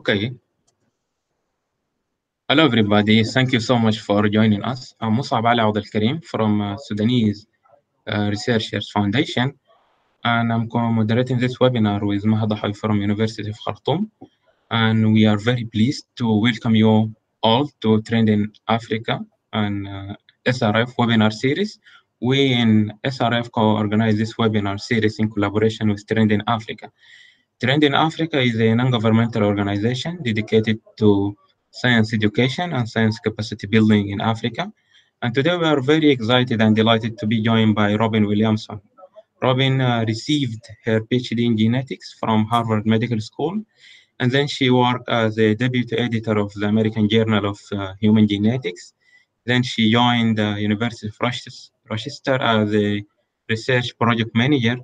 Okay. Hello, everybody. Thank you so much for joining us. I'm Musab Ali Abdel Karim from uh, Sudanese uh, Researchers Foundation, and I'm co-moderating this webinar with Mahad Dahawi from University of Khartoum. And we are very pleased to welcome you all to Trend in Africa and uh, SRF webinar series. We in SRF co-organize this webinar series in collaboration with Trend in Africa. Trend in Africa is a non-governmental organization dedicated to science education and science capacity building in Africa. And today we are very excited and delighted to be joined by Robin Williamson. Robin uh, received her PhD in genetics from Harvard Medical School, and then she worked as a deputy editor of the American Journal of uh, Human Genetics. Then she joined the University of Rochester as a research project manager.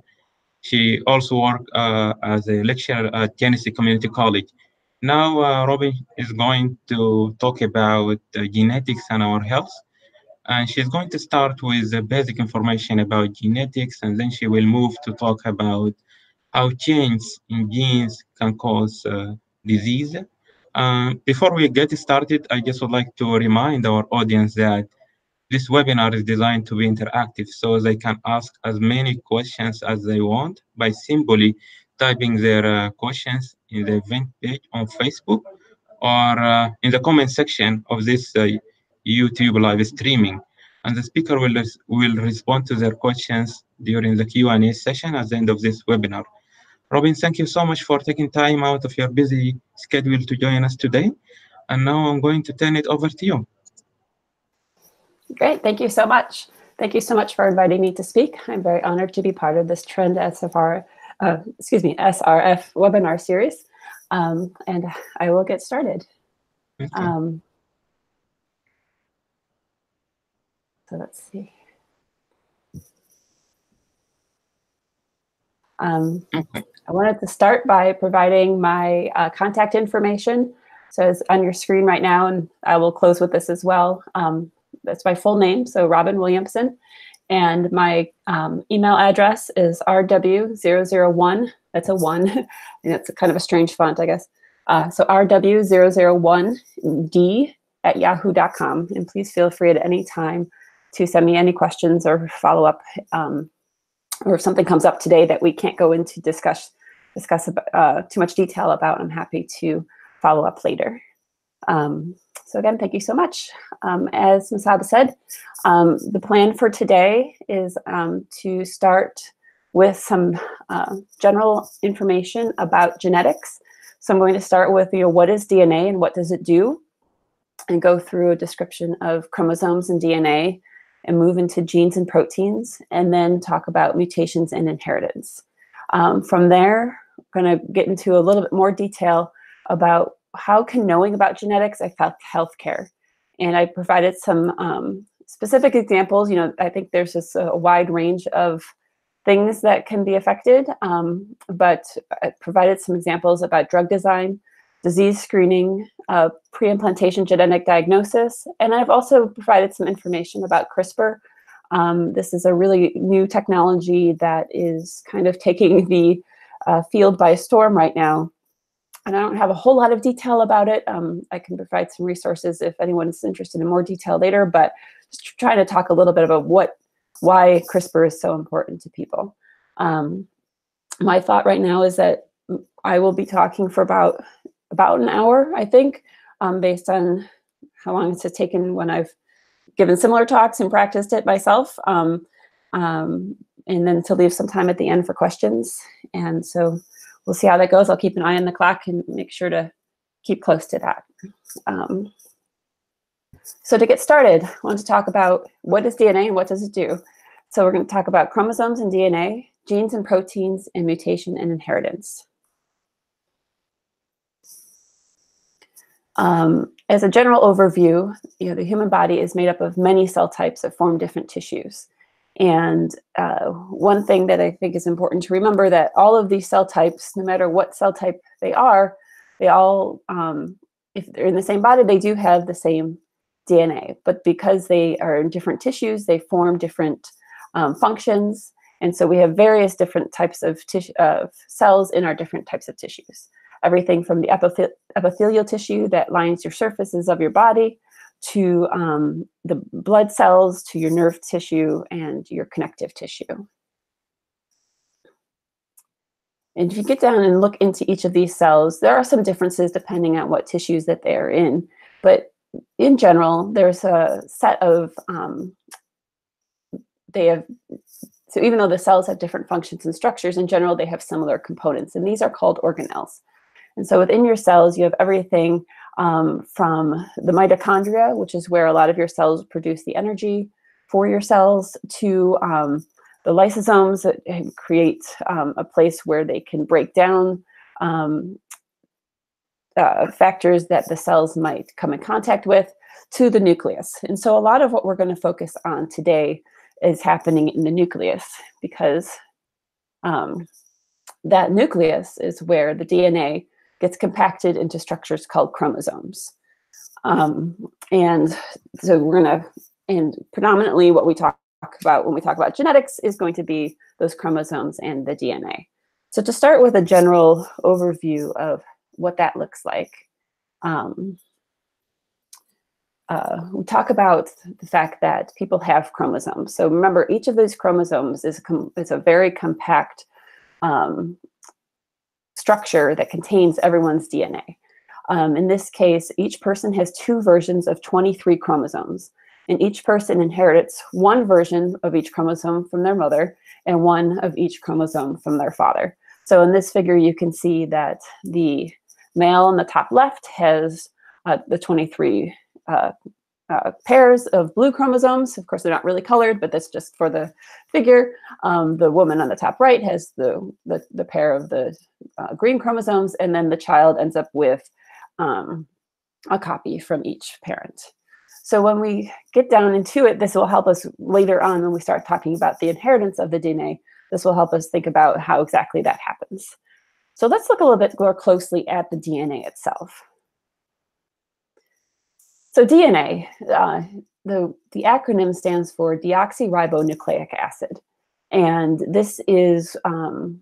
She also worked uh, as a lecturer at Tennessee Community College now, uh, Robin is going to talk about uh, genetics and our health. And she's going to start with the basic information about genetics, and then she will move to talk about how change in genes can cause uh, disease. Um, before we get started, I just would like to remind our audience that this webinar is designed to be interactive, so they can ask as many questions as they want by simply typing their uh, questions in the event page on Facebook or uh, in the comment section of this uh, YouTube live streaming. And the speaker will, will respond to their questions during the Q&A session at the end of this webinar. Robin, thank you so much for taking time out of your busy schedule to join us today. And now I'm going to turn it over to you. Great, thank you so much. Thank you so much for inviting me to speak. I'm very honored to be part of this Trend SFR uh, excuse me, SRF webinar series. Um, and I will get started. Um, so let's see. Um, okay. I wanted to start by providing my uh, contact information. So it's on your screen right now, and I will close with this as well. Um, that's my full name, so Robin Williamson. And my um, email address is rw001. That's a one. and it's kind of a strange font, I guess. Uh, so rw001d at yahoo.com. And please feel free at any time to send me any questions or follow up. Um, or if something comes up today that we can't go into discuss discuss uh, too much detail about, I'm happy to follow up later. Um, so again, thank you so much. Um, as Masaba said, um, the plan for today is um, to start with some uh, general information about genetics. So I'm going to start with, you know, what is DNA and what does it do? And go through a description of chromosomes and DNA and move into genes and proteins, and then talk about mutations and inheritance. Um, from there, I'm going to get into a little bit more detail about how can knowing about genetics affect healthcare? And I provided some um, specific examples. You know, I think there's just a wide range of things that can be affected, um, but I provided some examples about drug design, disease screening, uh, pre-implantation genetic diagnosis, and I've also provided some information about CRISPR. Um, this is a really new technology that is kind of taking the uh, field by storm right now and I don't have a whole lot of detail about it. Um, I can provide some resources if anyone's interested in more detail later, but just trying to talk a little bit about what, why CRISPR is so important to people. Um, my thought right now is that I will be talking for about about an hour, I think, um, based on how long it's taken when I've given similar talks and practiced it myself. Um, um, and then to leave some time at the end for questions. And so we'll see how that goes. I'll keep an eye on the clock and make sure to keep close to that. Um, so to get started, I want to talk about what is DNA and what does it do? So we're going to talk about chromosomes and DNA, genes and proteins, and mutation and inheritance. Um, as a general overview, you know, the human body is made up of many cell types that form different tissues. And uh, one thing that I think is important to remember that all of these cell types, no matter what cell type they are, they all, um, if they're in the same body, they do have the same DNA. But because they are in different tissues, they form different um, functions. And so we have various different types of, of cells in our different types of tissues. everything from the epithel epithelial tissue that lines your surfaces of your body to um, the blood cells, to your nerve tissue, and your connective tissue. And if you get down and look into each of these cells, there are some differences depending on what tissues that they're in. But in general, there's a set of, um, they have, so even though the cells have different functions and structures, in general, they have similar components. And these are called organelles. And so within your cells, you have everything um, from the mitochondria, which is where a lot of your cells produce the energy for your cells, to um, the lysosomes that create um, a place where they can break down um, uh, factors that the cells might come in contact with to the nucleus. And so a lot of what we're going to focus on today is happening in the nucleus because um, that nucleus is where the DNA gets compacted into structures called chromosomes. Um, and so we're going to, and predominantly what we talk about when we talk about genetics is going to be those chromosomes and the DNA. So to start with a general overview of what that looks like, um, uh, we talk about the fact that people have chromosomes. So remember, each of those chromosomes is, is a very compact um, structure that contains everyone's DNA. Um, in this case, each person has two versions of 23 chromosomes and each person inherits one version of each chromosome from their mother and one of each chromosome from their father. So in this figure, you can see that the male on the top left has uh, the 23 uh, uh, pairs of blue chromosomes. Of course, they're not really colored, but that's just for the figure. Um, the woman on the top right has the, the, the pair of the uh, green chromosomes, and then the child ends up with um, a copy from each parent. So when we get down into it, this will help us later on when we start talking about the inheritance of the DNA. This will help us think about how exactly that happens. So let's look a little bit more closely at the DNA itself. So DNA, uh, the, the acronym stands for deoxyribonucleic acid. And this is um,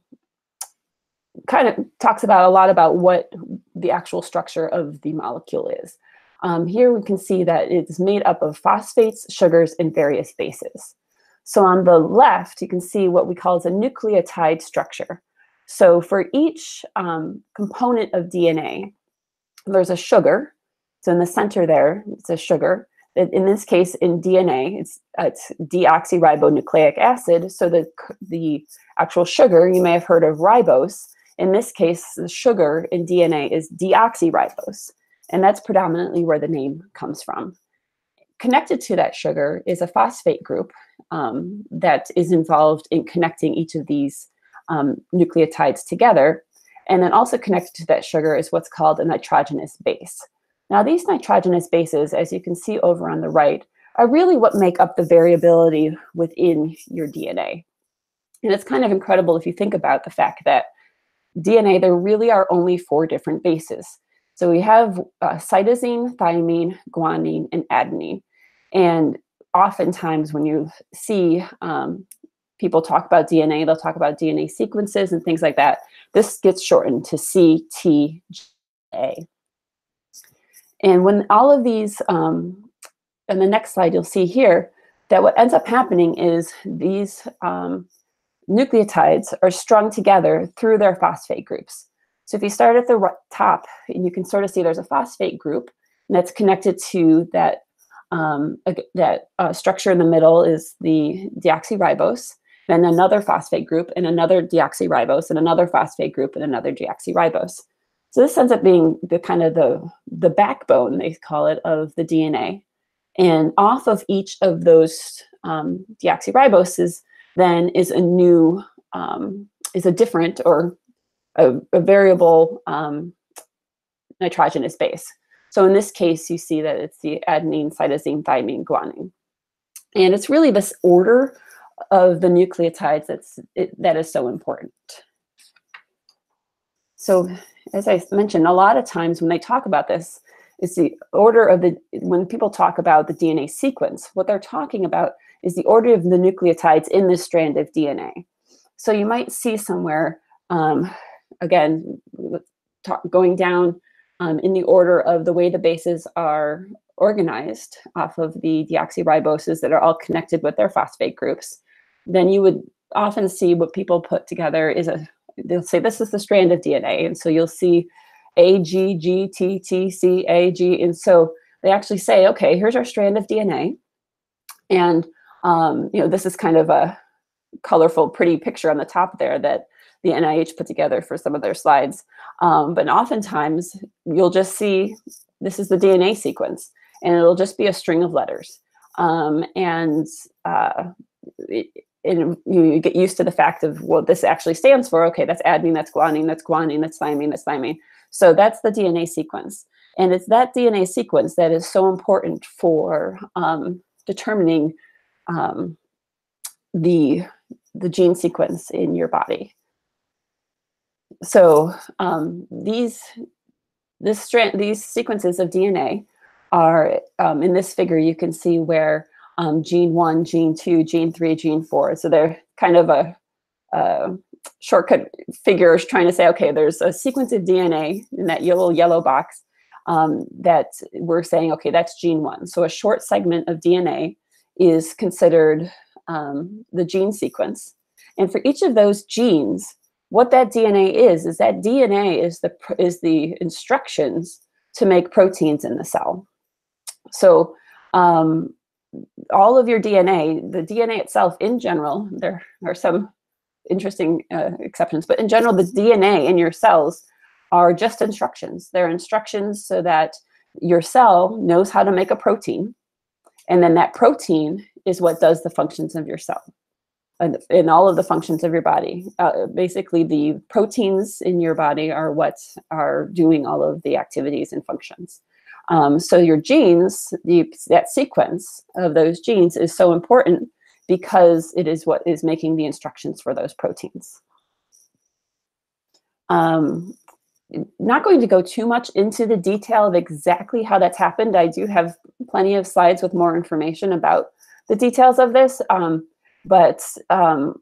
kind of talks about a lot about what the actual structure of the molecule is. Um, here we can see that it's made up of phosphates, sugars, and various bases. So on the left, you can see what we call as a nucleotide structure. So for each um, component of DNA, there's a sugar. So in the center there, it's a sugar. In this case, in DNA, it's, it's deoxyribonucleic acid. So the, the actual sugar, you may have heard of ribose. In this case, the sugar in DNA is deoxyribose. And that's predominantly where the name comes from. Connected to that sugar is a phosphate group um, that is involved in connecting each of these um, nucleotides together. And then also connected to that sugar is what's called a nitrogenous base. Now, these nitrogenous bases, as you can see over on the right, are really what make up the variability within your DNA. And it's kind of incredible if you think about the fact that DNA, there really are only four different bases. So we have uh, cytosine, thymine, guanine, and adenine. And oftentimes when you see um, people talk about DNA, they'll talk about DNA sequences and things like that. This gets shortened to CTGA. And when all of these, um, in the next slide, you'll see here that what ends up happening is these um, nucleotides are strung together through their phosphate groups. So if you start at the top, and you can sort of see there's a phosphate group that's connected to that um, that uh, structure in the middle is the deoxyribose, then another phosphate group and another deoxyribose and another phosphate group and another deoxyribose. So this ends up being the kind of the, the backbone, they call it, of the DNA. And off of each of those um, deoxyriboses then is a new, um, is a different or a, a variable um, nitrogenous base. So in this case, you see that it's the adenine, cytosine, thymine, guanine. And it's really this order of the nucleotides that's, it, that is so important. So as I mentioned, a lot of times when they talk about this, it's the order of the, when people talk about the DNA sequence, what they're talking about is the order of the nucleotides in this strand of DNA. So you might see somewhere um, again, going down um, in the order of the way the bases are organized off of the deoxyriboses that are all connected with their phosphate groups, then you would often see what people put together is a, they'll say this is the strand of DNA. And so you'll see A, G, G, T, T, C, A, G. And so they actually say, okay, here's our strand of DNA. And, um, you know, this is kind of a colorful, pretty picture on the top there that the NIH put together for some of their slides. Um, but oftentimes you'll just see this is the DNA sequence and it'll just be a string of letters. Um, and uh, it, it, you get used to the fact of what this actually stands for. Okay, that's adenine, that's guanine, that's guanine, that's thymine, that's thymine. So that's the DNA sequence. And it's that DNA sequence that is so important for um, determining um, the, the gene sequence in your body. So um, these, this strand, these sequences of DNA are, um, in this figure, you can see where um, gene one, gene two, gene three, gene four. So they're kind of a, a shortcut figures trying to say, okay, there's a sequence of DNA in that yellow, yellow box um, that we're saying, okay, that's gene one. So a short segment of DNA is considered um, the gene sequence. And for each of those genes, what that DNA is, is that DNA is the, is the instructions to make proteins in the cell. So um, all of your DNA, the DNA itself in general, there are some interesting uh, exceptions, but in general, the DNA in your cells are just instructions. They're instructions so that your cell knows how to make a protein. And then that protein is what does the functions of your cell and in all of the functions of your body. Uh, basically, the proteins in your body are what are doing all of the activities and functions. Um, so your genes, the, that sequence of those genes is so important because it is what is making the instructions for those proteins. Um, not going to go too much into the detail of exactly how that's happened. I do have plenty of slides with more information about the details of this, um, but um,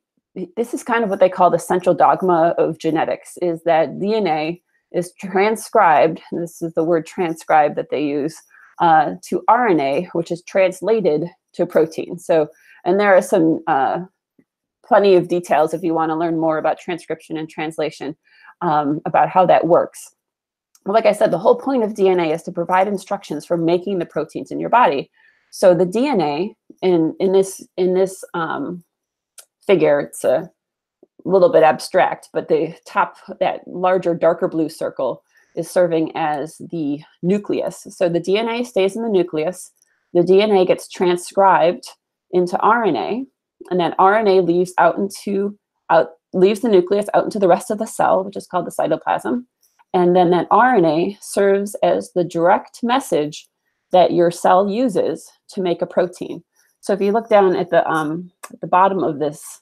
this is kind of what they call the central dogma of genetics, is that DNA is transcribed, this is the word transcribed that they use, uh, to RNA, which is translated to protein. So, and there are some uh, plenty of details if you want to learn more about transcription and translation um, about how that works. But like I said, the whole point of DNA is to provide instructions for making the proteins in your body. So the DNA in in this in this um, figure, it's a little bit abstract, but the top, that larger darker blue circle is serving as the nucleus. So the DNA stays in the nucleus. The DNA gets transcribed into RNA, and then RNA leaves out into out leaves the nucleus out into the rest of the cell, which is called the cytoplasm. And then that RNA serves as the direct message that your cell uses to make a protein. So if you look down at the um, at the bottom of this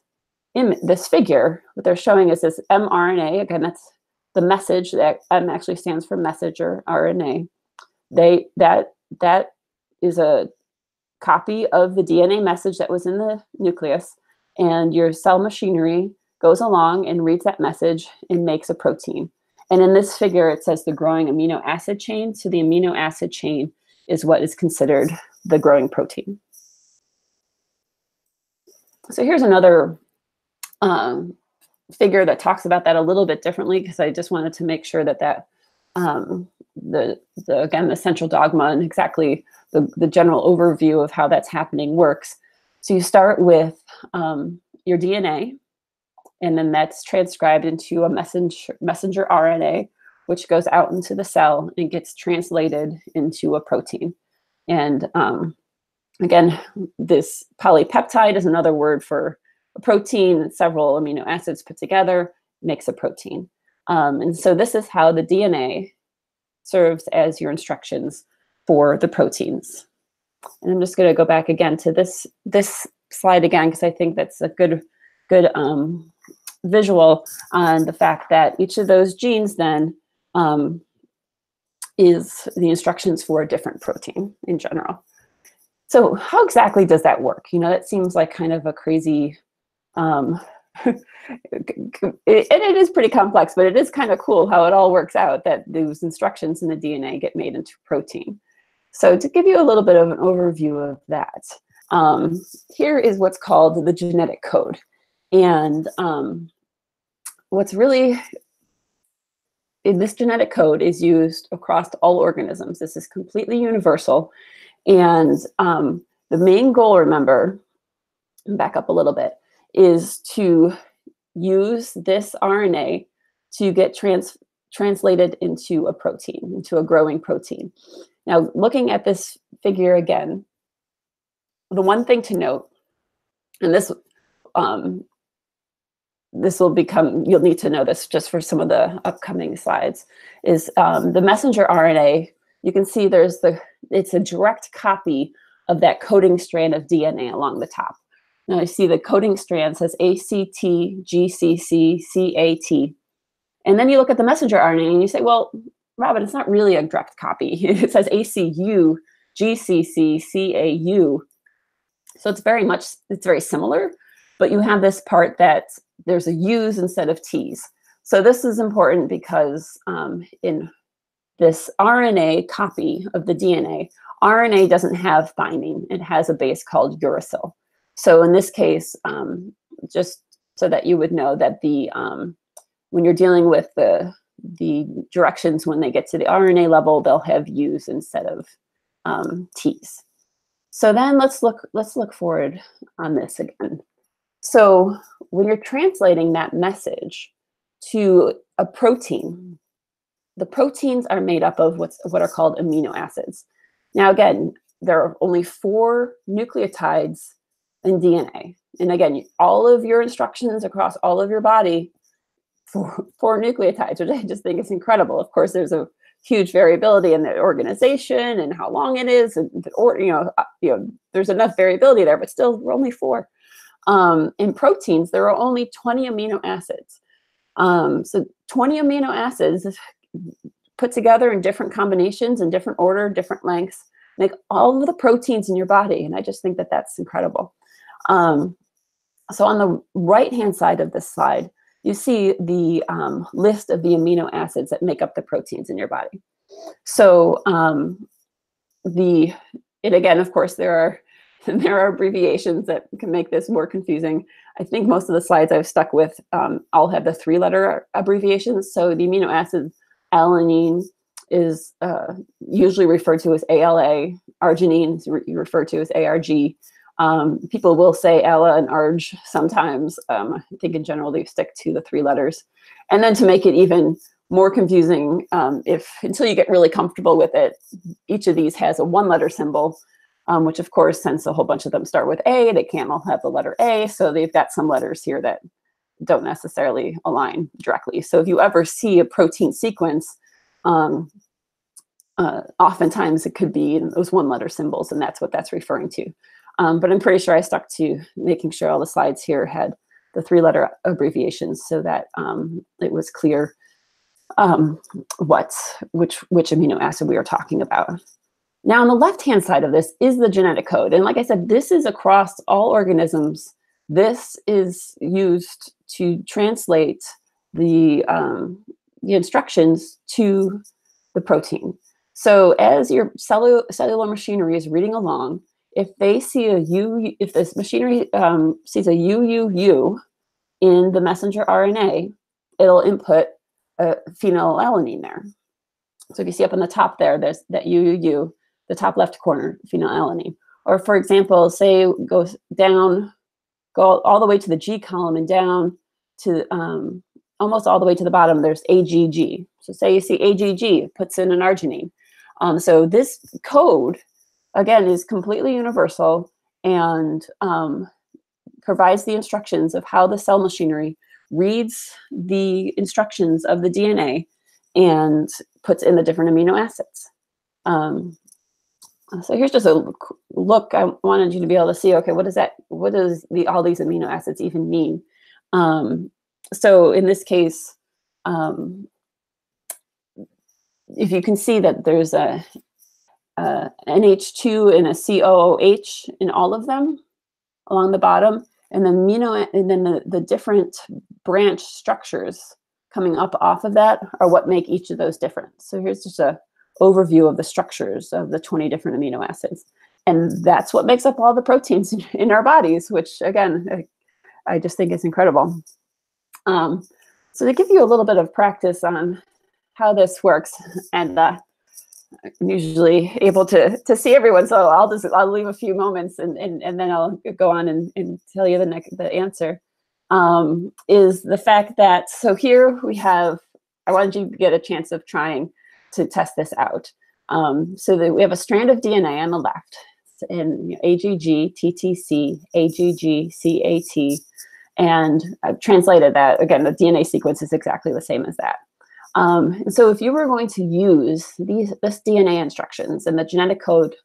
in this figure, what they're showing is this mRNA. Again, that's the message that M actually stands for messenger RNA. They that that is a copy of the DNA message that was in the nucleus, and your cell machinery goes along and reads that message and makes a protein. And in this figure, it says the growing amino acid chain. So the amino acid chain is what is considered the growing protein. So here's another um, figure that talks about that a little bit differently because I just wanted to make sure that that um, the, the again the central dogma and exactly the, the general overview of how that's happening works. So you start with um, your DNA, and then that's transcribed into a messenger messenger RNA, which goes out into the cell and gets translated into a protein. And um, again, this polypeptide is another word for a protein, several amino acids put together makes a protein. Um, and so this is how the DNA serves as your instructions for the proteins. And I'm just going to go back again to this this slide again because I think that's a good good um, visual on the fact that each of those genes then um, is the instructions for a different protein in general. So how exactly does that work? You know, that seems like kind of a crazy um, it, and it is pretty complex, but it is kind of cool how it all works out that those instructions in the DNA get made into protein. So to give you a little bit of an overview of that, um, here is what's called the genetic code. And um, what's really in this genetic code is used across all organisms. This is completely universal. And um, the main goal, remember, back up a little bit, is to use this RNA to get trans translated into a protein, into a growing protein. Now, looking at this figure again, the one thing to note, and this um, this will become, you'll need to know this just for some of the upcoming slides, is um, the messenger RNA, you can see there's the, it's a direct copy of that coding strand of DNA along the top. Now I see the coding strand says ACT, GCC, CAT. And then you look at the messenger RNA and you say, well, Robin, it's not really a direct copy. it says ACU, GCC, CAU. So it's very much, it's very similar, but you have this part that there's a U's instead of T's. So this is important because um, in this RNA copy of the DNA, RNA doesn't have thymine. It has a base called uracil. So in this case, um, just so that you would know that the um, when you're dealing with the the directions when they get to the RNA level, they'll have U's instead of um, T's. So then let's look let's look forward on this again. So when you're translating that message to a protein, the proteins are made up of what's what are called amino acids. Now, again, there are only four nucleotides in DNA. And again, all of your instructions across all of your body for four nucleotides, which I just think is incredible. Of course, there's a huge variability in the organization and how long it is, and or you know, uh, you know, there's enough variability there, but still, we're only four. Um, in proteins, there are only 20 amino acids. Um, so 20 amino acids put together in different combinations in different order, different lengths, make all of the proteins in your body. And I just think that that's incredible. Um, so on the right-hand side of this slide, you see the um, list of the amino acids that make up the proteins in your body. So um, the, and again, of course, there are there are abbreviations that can make this more confusing. I think most of the slides I've stuck with um, all have the three-letter abbreviations. So the amino acid alanine is uh, usually referred to as ALA. Arginine is re referred to as ARG. Um, people will say ALA and ARG sometimes. Um, I think in general they stick to the three letters. And then to make it even more confusing, um, if until you get really comfortable with it, each of these has a one letter symbol, um, which of course, since a whole bunch of them start with A, they can't all have the letter A. So they've got some letters here that don't necessarily align directly. So if you ever see a protein sequence, um, uh, oftentimes it could be those one letter symbols and that's what that's referring to. Um, but I'm pretty sure I stuck to making sure all the slides here had the three letter abbreviations so that um, it was clear um, what, which, which amino acid we are talking about. Now on the left-hand side of this is the genetic code. And like I said, this is across all organisms. This is used to translate the, um, the instructions to the protein. So as your cellular, cellular machinery is reading along, if they see a U, if this machinery um, sees a UUU in the messenger RNA, it'll input a phenylalanine there. So if you see up on the top there, there's that UUU, the top left corner, phenylalanine. Or for example, say goes down, go all the way to the G column and down to um, almost all the way to the bottom, there's AGG. So say you see AGG, it puts in an arginine. Um, so this code again, is completely universal and um, provides the instructions of how the cell machinery reads the instructions of the DNA and puts in the different amino acids. Um, so here's just a look. I wanted you to be able to see, okay, what does that, what does the, all these amino acids even mean? Um, so in this case, um, if you can see that there's a uh, NH2 and a COOH in all of them along the bottom. And then amino and then the, the different branch structures coming up off of that are what make each of those different. So here's just a overview of the structures of the 20 different amino acids. And that's what makes up all the proteins in our bodies, which again, I, I just think is incredible. Um, so to give you a little bit of practice on how this works, and uh, I'm usually able to to see everyone, so I'll just I'll leave a few moments and and, and then I'll go on and, and tell you the next the answer. Um, is the fact that so here we have I wanted you to get a chance of trying to test this out. Um, so that we have a strand of DNA on the left in AGG, TTC, AGG, CAT, and I've translated that. Again, the DNA sequence is exactly the same as that. Um, so if you were going to use these this DNA instructions and the genetic code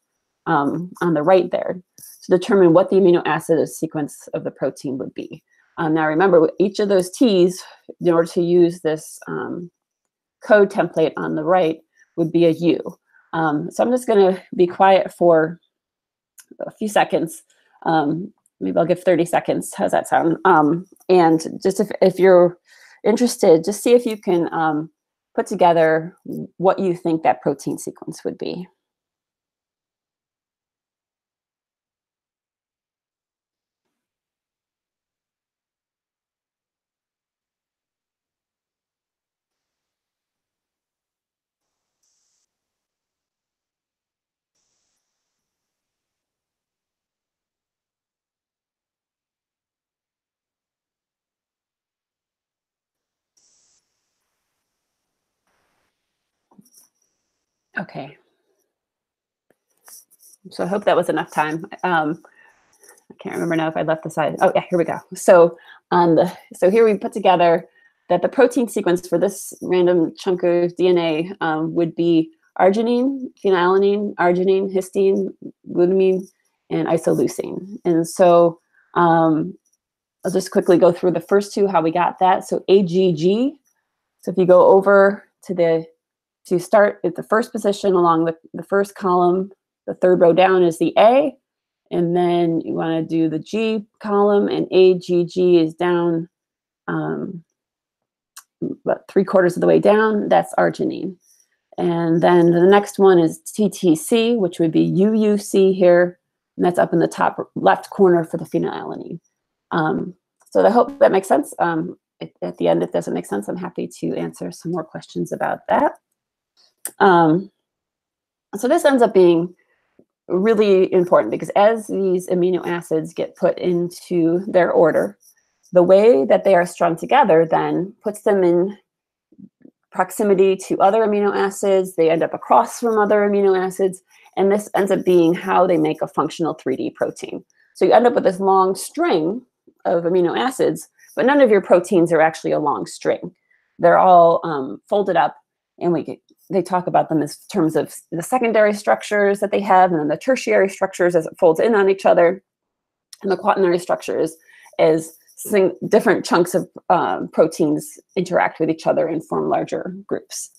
um, on the right there to determine what the amino acid sequence of the protein would be. Um, now remember, each of those T's, in order to use this um, code template on the right, would be a U. Um, so I'm just going to be quiet for a few seconds. Um, maybe I'll give 30 seconds. How's that sound? And just if, if you're interested, just see if you can put together what you think that protein sequence would be. Okay. So I hope that was enough time. Um, I can't remember now if I left the side. Oh yeah, here we go. So the so here we put together that the protein sequence for this random chunk of DNA um, would be arginine, phenylalanine, arginine, histidine, glutamine, and isoleucine. And so um, I'll just quickly go through the first two, how we got that. So AGG. So if you go over to the to start at the first position along the, the first column, the third row down is the A, and then you want to do the G column, and AGG is down um, about three quarters of the way down. That's arginine. And then the next one is TTC, which would be UUC here, and that's up in the top left corner for the phenylalanine. Um, so I hope that makes sense. Um, at the end, if it doesn't make sense, I'm happy to answer some more questions about that. Um, so this ends up being really important because as these amino acids get put into their order, the way that they are strung together then puts them in proximity to other amino acids. They end up across from other amino acids. And this ends up being how they make a functional 3D protein. So you end up with this long string of amino acids, but none of your proteins are actually a long string. They're all um, folded up and we they talk about them as terms of the secondary structures that they have and then the tertiary structures as it folds in on each other and the quaternary structures as different chunks of um, proteins interact with each other and form larger groups.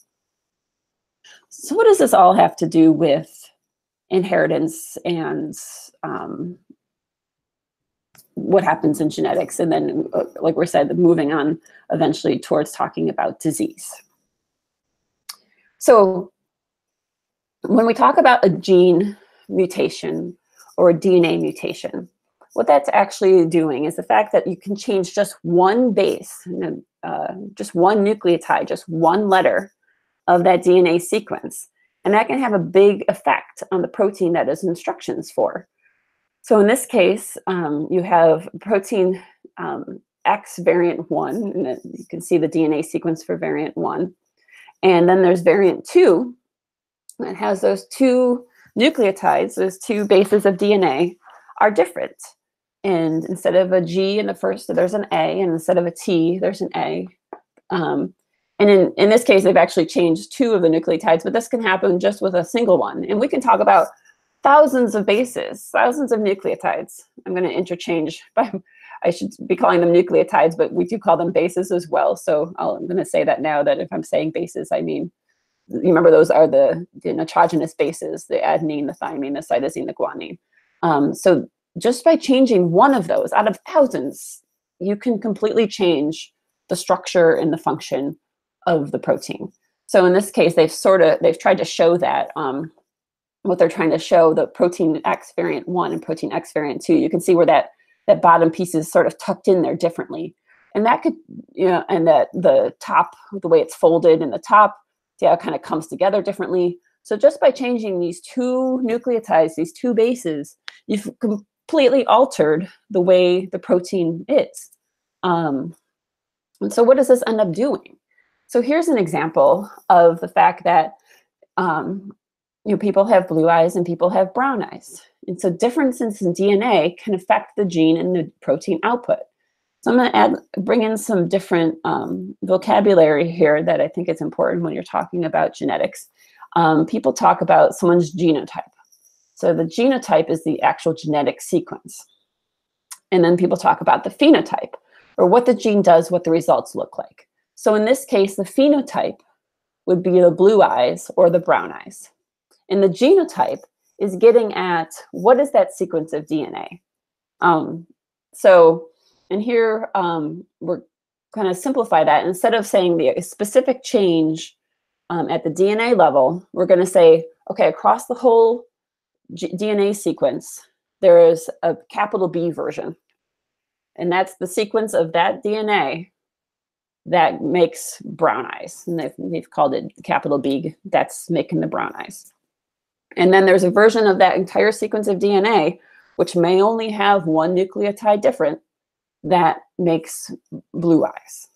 So what does this all have to do with inheritance and um, what happens in genetics? And then, uh, like we said, moving on eventually towards talking about disease. So when we talk about a gene mutation or a DNA mutation, what that's actually doing is the fact that you can change just one base, uh, just one nucleotide, just one letter of that DNA sequence. And that can have a big effect on the protein that is instructions for. So in this case, um, you have protein um, X variant 1, and you can see the DNA sequence for variant 1. And then there's variant two that has those two nucleotides, those two bases of DNA are different. And instead of a G in the first, there's an A, and instead of a T, there's an A. Um, and in, in this case, they've actually changed two of the nucleotides, but this can happen just with a single one. And we can talk about thousands of bases, thousands of nucleotides. I'm going to interchange by I should be calling them nucleotides, but we do call them bases as well. So i am going to say that now that if I'm saying bases, I mean, you remember those are the, the nitrogenous bases, the adenine, the thymine, the cytosine, the guanine. Um, so just by changing one of those out of thousands, you can completely change the structure and the function of the protein. So in this case, they've sort of they've tried to show that um, what they're trying to show the protein X variant one and protein X variant two. You can see where that that bottom piece is sort of tucked in there differently, and that could you know, and that the top the way it's folded in the top, see how it kind of comes together differently. So just by changing these two nucleotides, these two bases, you've completely altered the way the protein is. Um, and so what does this end up doing? So here's an example of the fact that um, you know, people have blue eyes and people have brown eyes. And so differences in DNA can affect the gene and the protein output. So I'm going to add, bring in some different um, vocabulary here that I think is important when you're talking about genetics. Um, people talk about someone's genotype. So the genotype is the actual genetic sequence. And then people talk about the phenotype, or what the gene does, what the results look like. So in this case, the phenotype would be the blue eyes or the brown eyes. And the genotype is getting at what is that sequence of DNA. Um, so, and here um, we're kind of simplify that. Instead of saying the specific change um, at the DNA level, we're going to say, okay, across the whole G DNA sequence, there is a capital B version. And that's the sequence of that DNA that makes brown eyes. And they've, they've called it capital B, that's making the brown eyes. And then there's a version of that entire sequence of DNA, which may only have one nucleotide different, that makes blue eyes.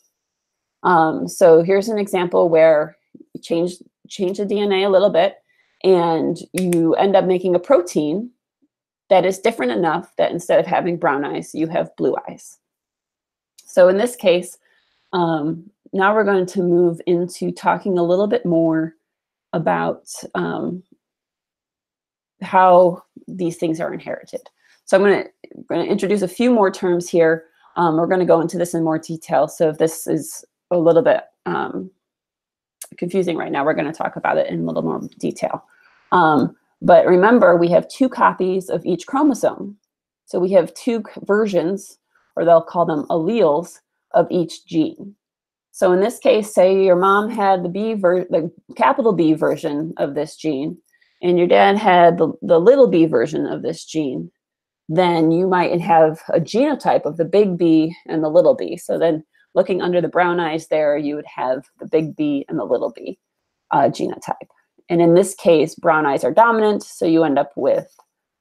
Um, so here's an example where you change, change the DNA a little bit, and you end up making a protein that is different enough that instead of having brown eyes, you have blue eyes. So in this case, um, now we're going to move into talking a little bit more about um, how these things are inherited. So I'm going to, introduce a few more terms here. Um, we're going to go into this in more detail. So if this is a little bit um, confusing right now, we're going to talk about it in a little more detail. Um, but remember, we have two copies of each chromosome. So we have two versions, or they'll call them alleles, of each gene. So in this case, say your mom had the B ver the capital B version of this gene, and your dad had the, the little b version of this gene, then you might have a genotype of the big B and the little b. So then looking under the brown eyes there, you would have the big B and the little b uh, genotype. And in this case, brown eyes are dominant, so you end up with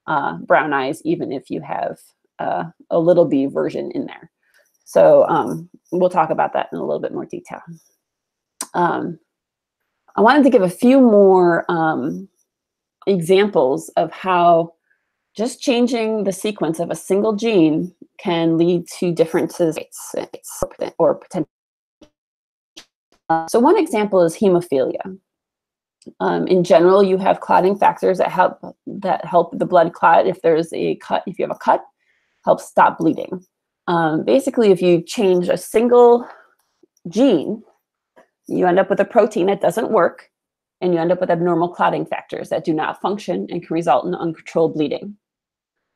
uh, brown eyes even if you have uh, a little b version in there. So um, we'll talk about that in a little bit more detail. Um, I wanted to give a few more um, examples of how just changing the sequence of a single gene can lead to differences or potential. So one example is hemophilia. Um, in general, you have clotting factors that help that help the blood clot if there's a cut. If you have a cut, helps stop bleeding. Um, basically, if you change a single gene, you end up with a protein that doesn't work, and you end up with abnormal clotting factors that do not function and can result in uncontrolled bleeding.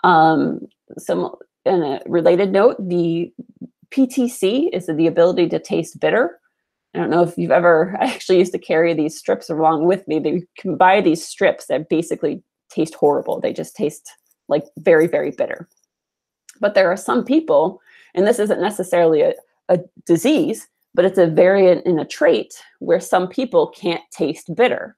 Um, some, in a related note, the PTC is the ability to taste bitter. I don't know if you've ever, I actually used to carry these strips along with me. They can buy these strips that basically taste horrible. They just taste like very, very bitter. But there are some people, and this isn't necessarily a, a disease, but it's a variant in a trait where some people can't taste bitter.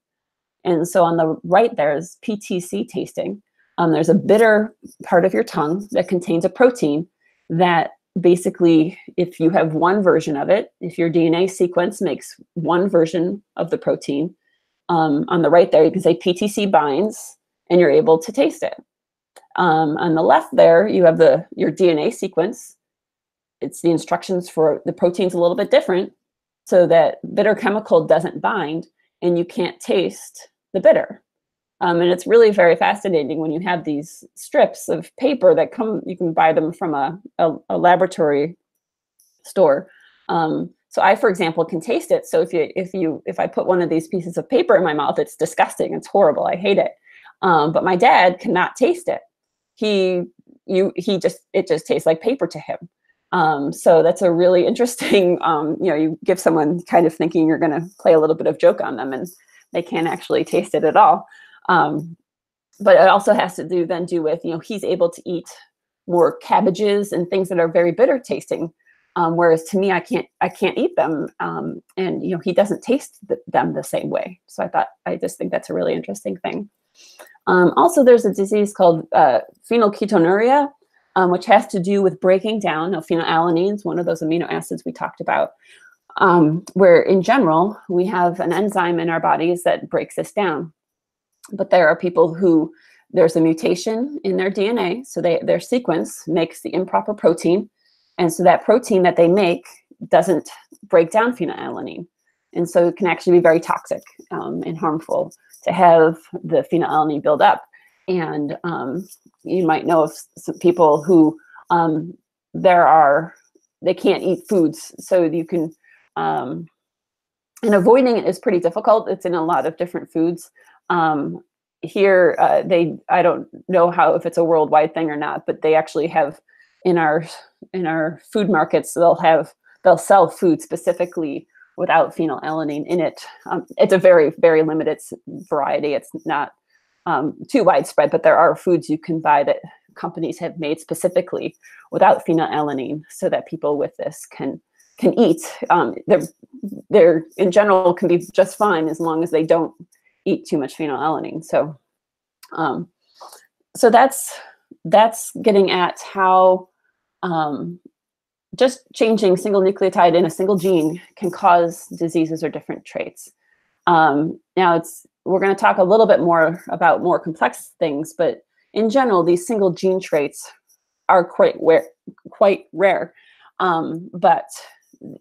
And so on the right there is PTC tasting. Um, there's a bitter part of your tongue that contains a protein that basically, if you have one version of it, if your DNA sequence makes one version of the protein, um, on the right there, you can say PTC binds and you're able to taste it. Um, on the left there, you have the your DNA sequence it's the instructions for the proteins a little bit different so that bitter chemical doesn't bind and you can't taste the bitter. Um, and it's really very fascinating when you have these strips of paper that come, you can buy them from a, a, a laboratory store. Um, so I, for example, can taste it. So if you, if you, if I put one of these pieces of paper in my mouth, it's disgusting. It's horrible. I hate it. Um, but my dad cannot taste it. He you he just it just tastes like paper to him. Um, so that's a really interesting, um, you know, you give someone kind of thinking you're going to play a little bit of joke on them and they can't actually taste it at all. Um, but it also has to do then do with, you know, he's able to eat more cabbages and things that are very bitter tasting. Um, whereas to me, I can't, I can't eat them. Um, and, you know, he doesn't taste th them the same way. So I thought, I just think that's a really interesting thing. Um, also, there's a disease called uh, phenylketonuria, um, which has to do with breaking down of phenylalanines, one of those amino acids we talked about, um, where in general, we have an enzyme in our bodies that breaks this down. But there are people who there's a mutation in their DNA, so they, their sequence makes the improper protein, and so that protein that they make doesn't break down phenylalanine. And so it can actually be very toxic um, and harmful to have the phenylalanine build up. And um, you might know of some people who um, there are, they can't eat foods. So you can, um, and avoiding it is pretty difficult. It's in a lot of different foods. Um, here, uh, they, I don't know how, if it's a worldwide thing or not, but they actually have in our, in our food markets, they'll have, they'll sell food specifically without phenylalanine in it. Um, it's a very, very limited variety. It's not um, too widespread, but there are foods you can buy that companies have made specifically without phenylalanine so that people with this can can eat. Um, they're, they're in general can be just fine as long as they don't eat too much phenylalanine. So, um, so that's that's getting at how um, just changing single nucleotide in a single gene can cause diseases or different traits. Um, now it's we're going to talk a little bit more about more complex things, but in general, these single gene traits are quite rare. Quite rare. Um, but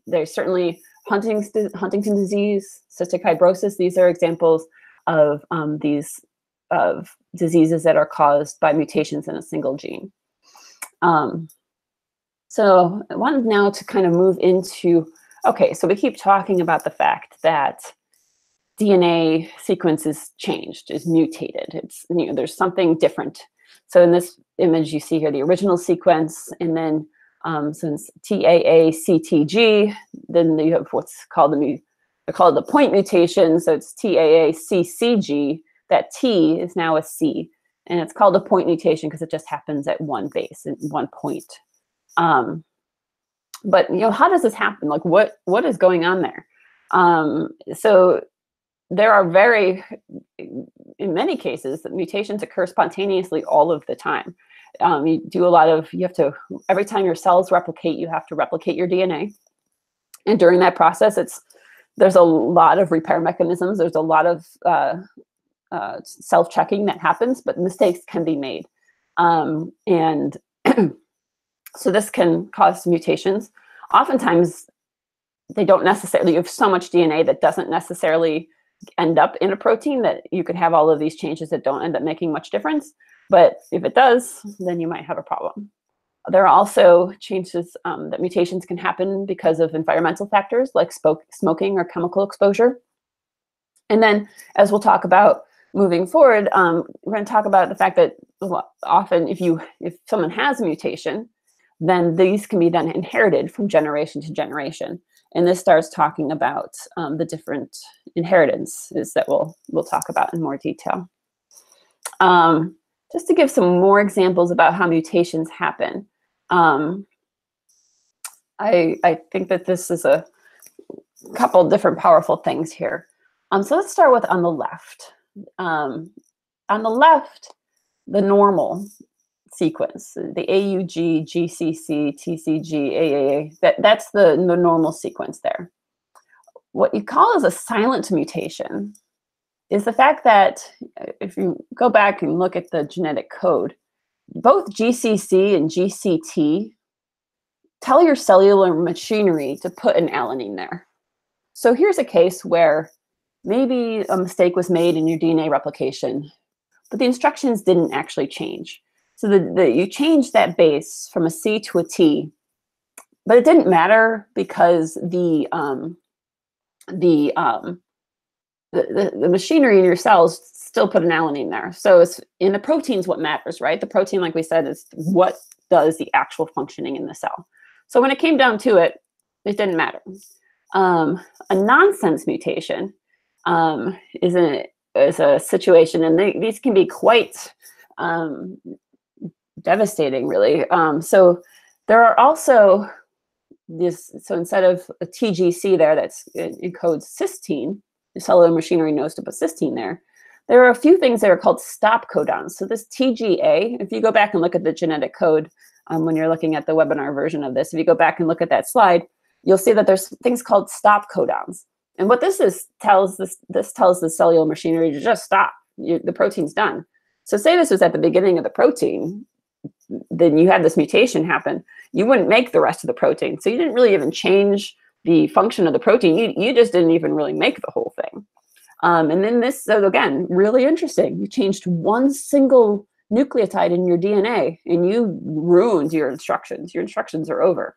there's certainly Huntington, Huntington disease, cystic fibrosis. These are examples of um, these of diseases that are caused by mutations in a single gene. Um, so I wanted now to kind of move into, okay, so we keep talking about the fact that DNA sequence is changed, is mutated. It's, you know, there's something different. So in this image, you see here the original sequence, and then um, since TAACTG, then you have what's called the, they're called the point mutation. So it's TAACCG, that T is now a C. And it's called a point mutation because it just happens at one base, at one point. Um, but you know, how does this happen? Like what what is going on there? Um, so there are very, in many cases, mutations occur spontaneously all of the time. Um, you do a lot of, you have to, every time your cells replicate, you have to replicate your DNA. And during that process, it's, there's a lot of repair mechanisms. There's a lot of uh, uh, self-checking that happens, but mistakes can be made. Um, and so this can cause mutations. Oftentimes, they don't necessarily, you have so much DNA that doesn't necessarily end up in a protein that you could have all of these changes that don't end up making much difference. But if it does, then you might have a problem. There are also changes um, that mutations can happen because of environmental factors like smoking or chemical exposure. And then, as we'll talk about moving forward, um, we're going to talk about the fact that often if you if someone has a mutation, then these can be then inherited from generation to generation. And this starts talking about um, the different inheritances that we'll, we'll talk about in more detail. Um, just to give some more examples about how mutations happen. Um, I, I think that this is a couple different powerful things here. Um, so let's start with on the left. Um, on the left, the normal sequence, the AUG, GCC, TCG, AAA, that, that's the, the normal sequence there. What you call as a silent mutation is the fact that uh, if you go back and look at the genetic code, both GCC and GCT tell your cellular machinery to put an alanine there. So here's a case where maybe a mistake was made in your DNA replication, but the instructions didn't actually change. So the, the, you changed that base from a C to a T, but it didn't matter because the um, the um, the, the, the machinery in your cells still put an alanine there. So it's in the proteins what matters, right? The protein, like we said, is what does the actual functioning in the cell. So when it came down to it, it didn't matter. Um, a nonsense mutation um, is, a, is a situation, and they, these can be quite um, devastating, really. Um, so there are also this, so instead of a TGC there that encodes cysteine, the cellular machinery knows to put cysteine there, there are a few things that are called stop codons. So this TGA, if you go back and look at the genetic code um, when you're looking at the webinar version of this, if you go back and look at that slide, you'll see that there's things called stop codons. And what this is tells this this tells the cellular machinery to just stop. You, the protein's done. So say this was at the beginning of the protein, then you had this mutation happen. You wouldn't make the rest of the protein. So you didn't really even change the function of the protein. You, you just didn't even really make the whole thing. Um, and then this, so again, really interesting. You changed one single nucleotide in your DNA and you ruined your instructions. Your instructions are over.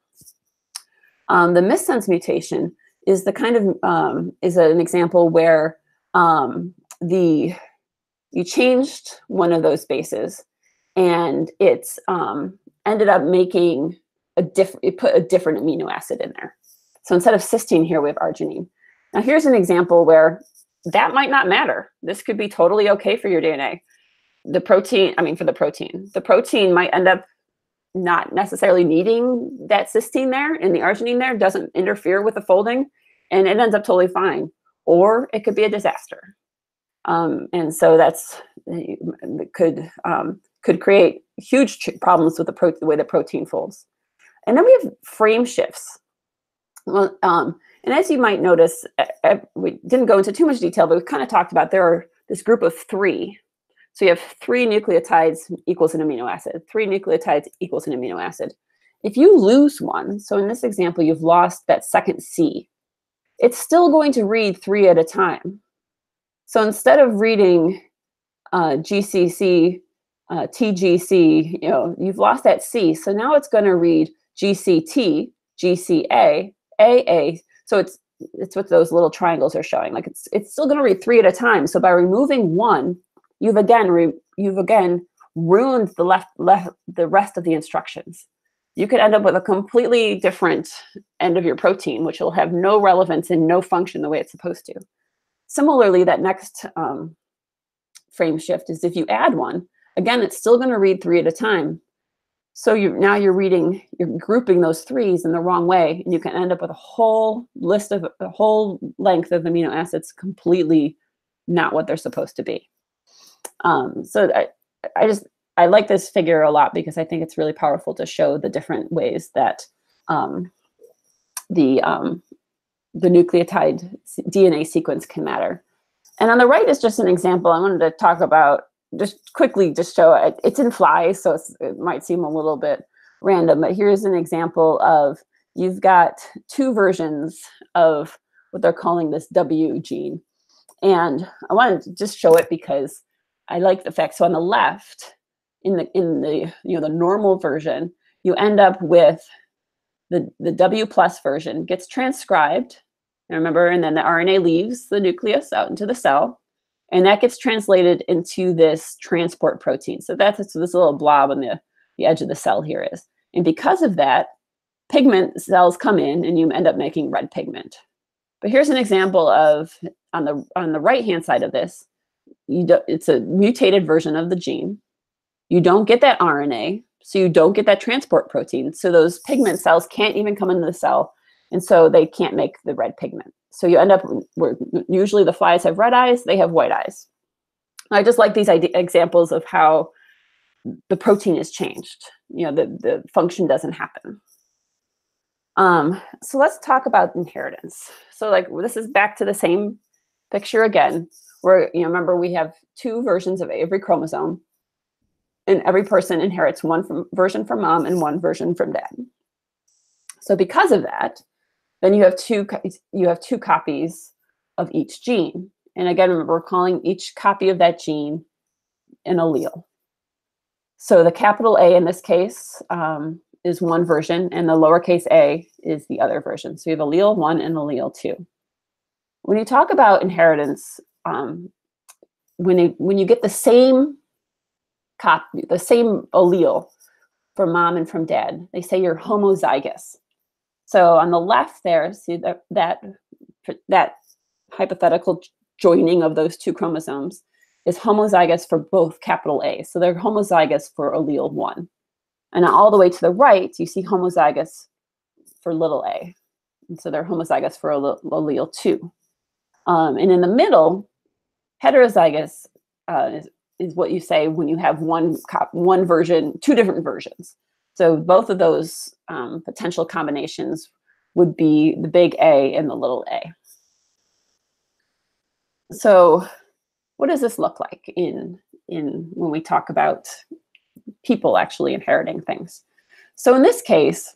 Um, the missense mutation is the kind of um, is an example where um, the you changed one of those bases and it's um, ended up making a different put a different amino acid in there. So instead of cysteine here, we have arginine. Now here's an example where that might not matter. This could be totally okay for your DNA. The protein, I mean, for the protein, the protein might end up not necessarily needing that cysteine there and the arginine there doesn't interfere with the folding and it ends up totally fine. Or it could be a disaster. Um, and so that's could um, could create huge problems with the, pro- the way the protein folds. And then we have frame shifts. Well, um, and as you might notice, we didn't go into too much detail, but we kind of talked about there are this group of three so you have three nucleotides equals an amino acid, three nucleotides equals an amino acid. If you lose one, so in this example, you've lost that second C, it's still going to read three at a time. So instead of reading uh, GCC, uh, TGC, you know, you've lost that C. So now it's going to read GCT, GCA, AA. So it's it's what those little triangles are showing. Like it's it's still going to read three at a time. So by removing one, you've again re, you've again ruined the left, left the rest of the instructions. You could end up with a completely different end of your protein, which will have no relevance and no function the way it's supposed to. Similarly, that next um, frame shift is if you add one, again, it's still going to read three at a time. So you now you're reading, you're grouping those threes in the wrong way, and you can end up with a whole list of a whole length of amino acids completely not what they're supposed to be. Um, so I, I just I like this figure a lot because I think it's really powerful to show the different ways that um, the um, the nucleotide DNA sequence can matter. And on the right is just an example. I wanted to talk about just quickly just show it. It's in flies, so it might seem a little bit random, but here's an example of you've got two versions of what they're calling this W gene. And I wanted to just show it because I like the fact. So on the left, in the in the you know the normal version, you end up with the the W plus version gets transcribed. remember, and then the RNA leaves the nucleus out into the cell, and that gets translated into this transport protein. So that's this little blob on the the edge of the cell here is. And because of that, pigment cells come in, and you end up making red pigment. But here's an example of on the on the right hand side of this you do, it's a mutated version of the gene. You don't get that RNA, so you don't get that transport protein. So those pigment cells can't even come into the cell, and so they can't make the red pigment. So you end up where usually the flies have red eyes, they have white eyes. I just like these examples of how the protein is changed. You know, the, the function doesn't happen. Um, so let's talk about inheritance. So like this is back to the same picture again where you know remember we have two versions of every chromosome and every person inherits one from, version from mom and one version from dad so because of that then you have two you have two copies of each gene. And again remember we're calling each copy of that gene an allele. So the capital a in this case um, is one version and the lowercase a is the other version. So you have allele one and allele two. When you talk about inheritance um, when it, when you get the same copy, the same allele from mom and from dad, they say you're homozygous. So on the left there, see that that that hypothetical joining of those two chromosomes is homozygous for both capital A. So they're homozygous for allele one. And all the way to the right, you see homozygous for little a. And so they're homozygous for allele two. Um, and in the middle, heterozygous uh, is, is what you say when you have one one version, two different versions. So both of those um, potential combinations would be the big A and the little a. So what does this look like in, in when we talk about people actually inheriting things? So in this case,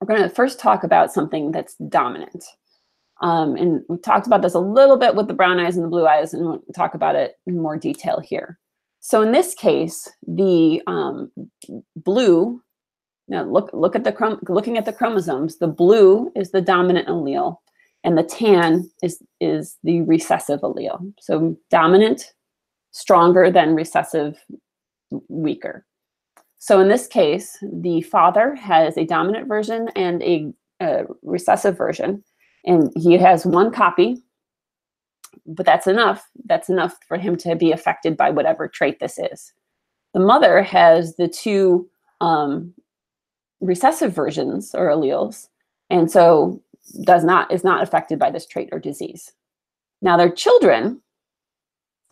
we're going to first talk about something that's dominant. Um, and we talked about this a little bit with the brown eyes and the blue eyes, and we'll talk about it in more detail here. So in this case, the um, blue, now look, look at the looking at the chromosomes, the blue is the dominant allele, and the tan is, is the recessive allele. So dominant, stronger than recessive, weaker. So in this case, the father has a dominant version and a, a recessive version, and he has one copy, but that's enough. That's enough for him to be affected by whatever trait this is. The mother has the two um, recessive versions or alleles, and so does not is not affected by this trait or disease. Now their children,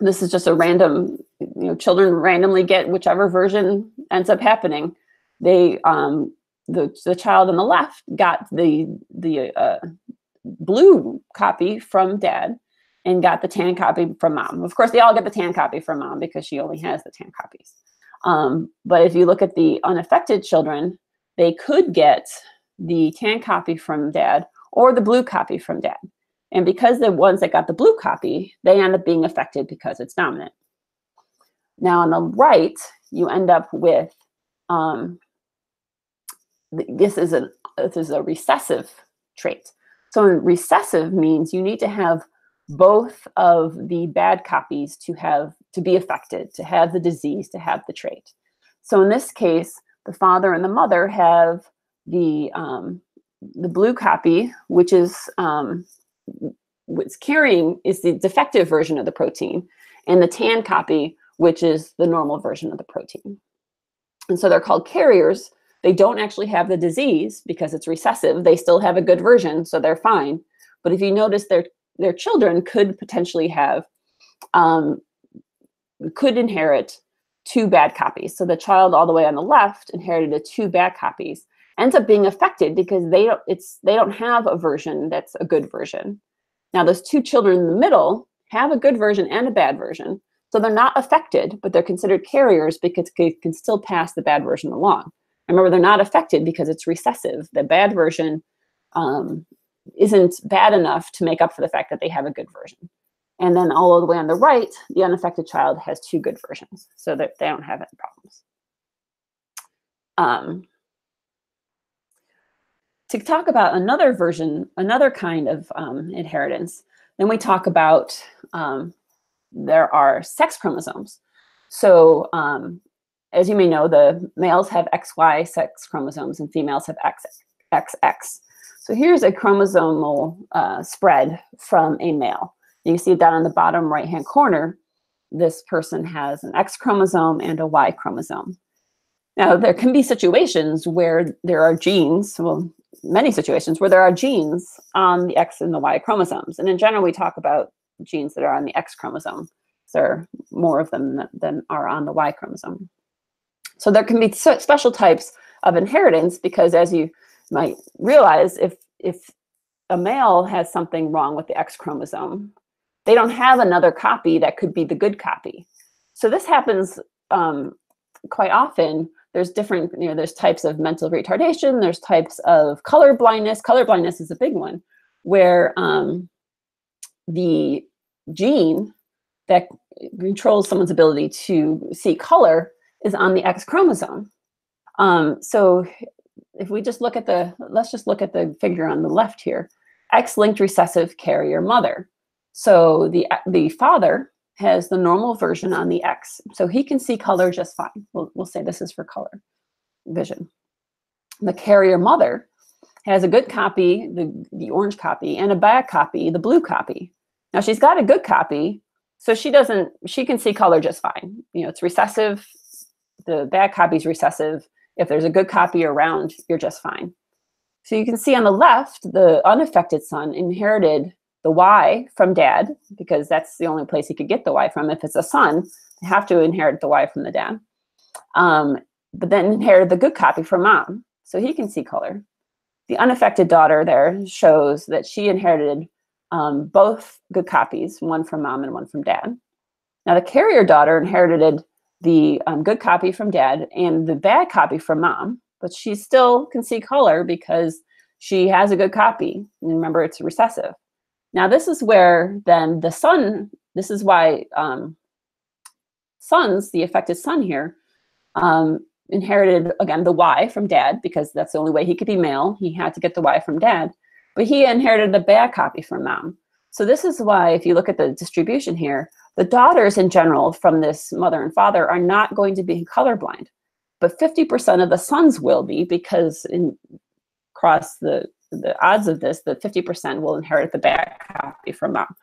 this is just a random, you know, children randomly get whichever version ends up happening. They um the the child on the left got the the uh, blue copy from dad and got the tan copy from mom. Of course, they all get the tan copy from mom because she only has the tan copies. Um, but if you look at the unaffected children, they could get the tan copy from dad or the blue copy from dad. And because the ones that got the blue copy, they end up being affected because it's dominant. Now on the right, you end up with, um, this is a, this is a recessive trait. So recessive means you need to have both of the bad copies to have, to be affected, to have the disease, to have the trait. So in this case, the father and the mother have the um, the blue copy, which is um, what's carrying is the defective version of the protein, and the tan copy, which is the normal version of the protein. And so they're called carriers. They don't actually have the disease because it's recessive. They still have a good version, so they're fine. But if you notice their their children could potentially have um, could inherit two bad copies. So the child all the way on the left inherited a two bad copies ends up being affected because they don't it's they don't have a version that's a good version. Now those two children in the middle have a good version and a bad version. So they're not affected, but they're considered carriers because they can still pass the bad version along. Remember, they're not affected because it's recessive. The bad version um, isn't bad enough to make up for the fact that they have a good version. And then all the way on the right, the unaffected child has two good versions, so that they don't have any problems. Um, to talk about another version, another kind of um, inheritance, then we talk about um, there are sex chromosomes. So um, as you may know, the males have XY sex chromosomes and females have XX. So here's a chromosomal uh, spread from a male. You see down in the bottom right-hand corner, this person has an X chromosome and a Y chromosome. Now, there can be situations where there are genes, well, many situations where there are genes on the X and the Y chromosomes. And in general, we talk about genes that are on the X chromosome. There are more of them than are on the Y chromosome. So there can be special types of inheritance because as you might realize, if, if a male has something wrong with the X chromosome, they don't have another copy that could be the good copy. So this happens um, quite often there's different, you know, there's types of mental retardation, there's types of color blindness. Color blindness is a big one, where um, the gene that controls someone's ability to see color is on the X chromosome. Um, so if we just look at the, let's just look at the figure on the left here, X-linked recessive carrier mother. So the, the father has the normal version on the X. So he can see color just fine. We'll, we'll say this is for color vision. The carrier mother has a good copy, the, the orange copy, and a bad copy, the blue copy. Now she's got a good copy, so she doesn't, she can see color just fine. You know, it's recessive, the bad copy is recessive. If there's a good copy around, you're just fine. So you can see on the left, the unaffected son inherited the Y from dad, because that's the only place he could get the Y from. If it's a son, they have to inherit the Y from the dad. Um, but then inherited the good copy from mom, so he can see color. The unaffected daughter there shows that she inherited um, both good copies, one from mom and one from dad. Now the carrier daughter inherited the um, good copy from dad and the bad copy from mom, but she still can see color because she has a good copy. And remember, it's recessive. Now, this is where then the son, this is why um, sons, the affected son here, um, inherited, again, the Y from dad, because that's the only way he could be male. He had to get the Y from dad. But he inherited the bad copy from mom. So this is why, if you look at the distribution here, the daughters in general from this mother and father are not going to be colorblind. But 50% of the sons will be because in across the the odds of this, the 50% will inherit the bad copy from mom.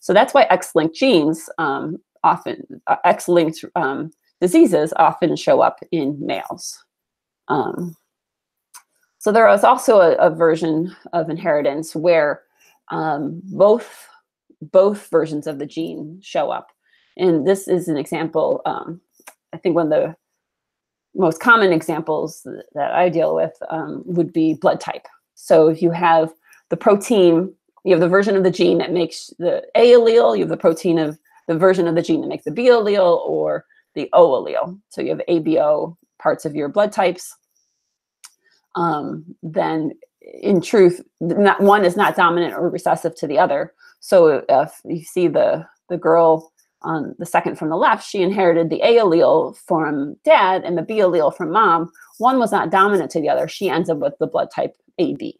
So that's why X-linked genes um, often, uh, X-linked um, diseases often show up in males. Um, so there is also a, a, version of inheritance where um, both both versions of the gene show up. And this is an example, um, I think one of the most common examples that I deal with um, would be blood type. So if you have the protein, you have the version of the gene that makes the A allele, you have the protein of the version of the gene that makes the B allele or the O allele. So you have ABO parts of your blood types. Um, then in truth, not, one is not dominant or recessive to the other. So if you see the, the girl on the second from the left, she inherited the A allele from dad and the B allele from mom. One was not dominant to the other. She ends up with the blood type AB.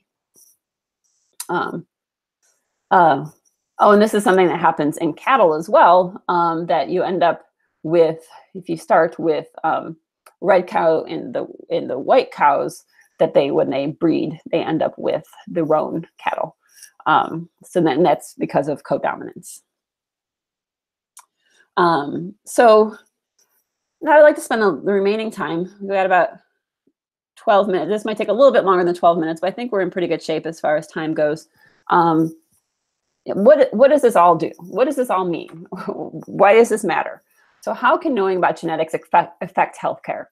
Um, uh, oh, and this is something that happens in cattle as well, um, that you end up with, if you start with um, red cow in the, in the white cows, that they, when they breed, they end up with the roan cattle. Um, so then that's because of codominance. Um, so now I'd like to spend the remaining time, we got about 12 minutes. This might take a little bit longer than 12 minutes, but I think we're in pretty good shape as far as time goes. Um, what, what does this all do? What does this all mean? Why does this matter? So how can knowing about genetics affect, affect healthcare?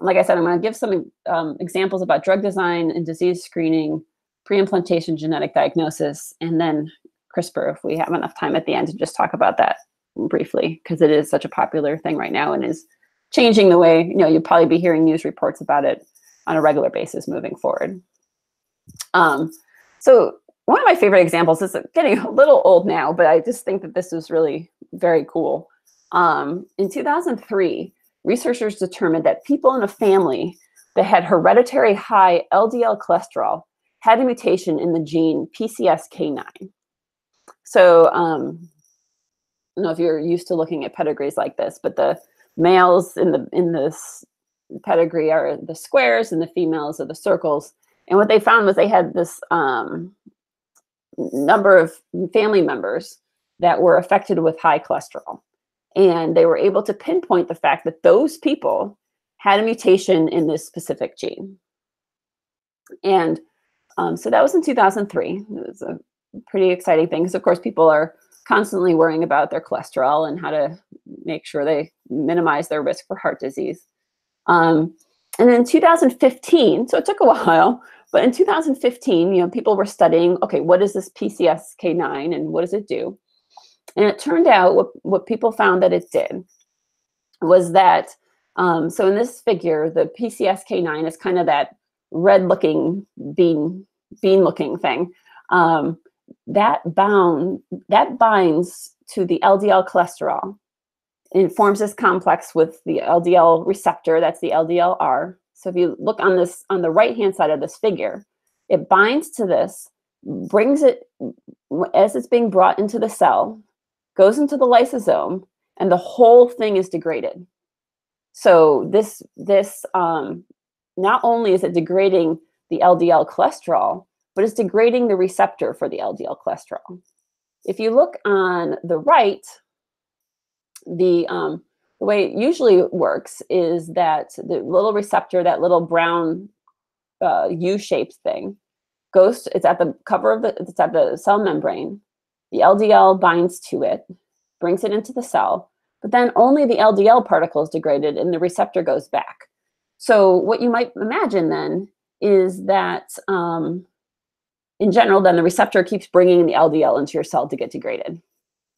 Like I said, I'm going to give some um, examples about drug design and disease screening, pre-implantation genetic diagnosis, and then CRISPR if we have enough time at the end to just talk about that briefly, because it is such a popular thing right now and is changing the way, you know, you'll probably be hearing news reports about it on a regular basis moving forward. Um, so one of my favorite examples is getting a little old now, but I just think that this is really very cool. Um, in 2003, researchers determined that people in a family that had hereditary high LDL cholesterol had a mutation in the gene PCSK9. So um, I don't know if you're used to looking at pedigrees like this, but the males in the in this pedigree are the squares and the females are the circles. And what they found was they had this um, number of family members that were affected with high cholesterol. And they were able to pinpoint the fact that those people had a mutation in this specific gene. And um, so that was in 2003. It was a pretty exciting thing because, of course, people are constantly worrying about their cholesterol and how to make sure they minimize their risk for heart disease. Um, and in 2015, so it took a while, but in 2015, you know, people were studying, okay, what is this PCSK9 and what does it do? And it turned out what, what people found that it did was that, um, so in this figure, the PCSK9 is kind of that red looking bean, bean looking thing. Um, that bound, that binds to the LDL cholesterol it forms this complex with the LDL receptor, that's the LDLR. So if you look on this on the right hand side of this figure, it binds to this brings it as it's being brought into the cell, goes into the lysosome, and the whole thing is degraded. So this this um, not only is it degrading the LDL cholesterol, but it's degrading the receptor for the LDL cholesterol. If you look on the right, the um, the way it usually works is that the little receptor, that little brown uh, U-shaped thing, goes. To, it's at the cover of the. It's at the cell membrane. The LDL binds to it, brings it into the cell, but then only the LDL particle is degraded, and the receptor goes back. So what you might imagine then is that um, in general, then the receptor keeps bringing the LDL into your cell to get degraded.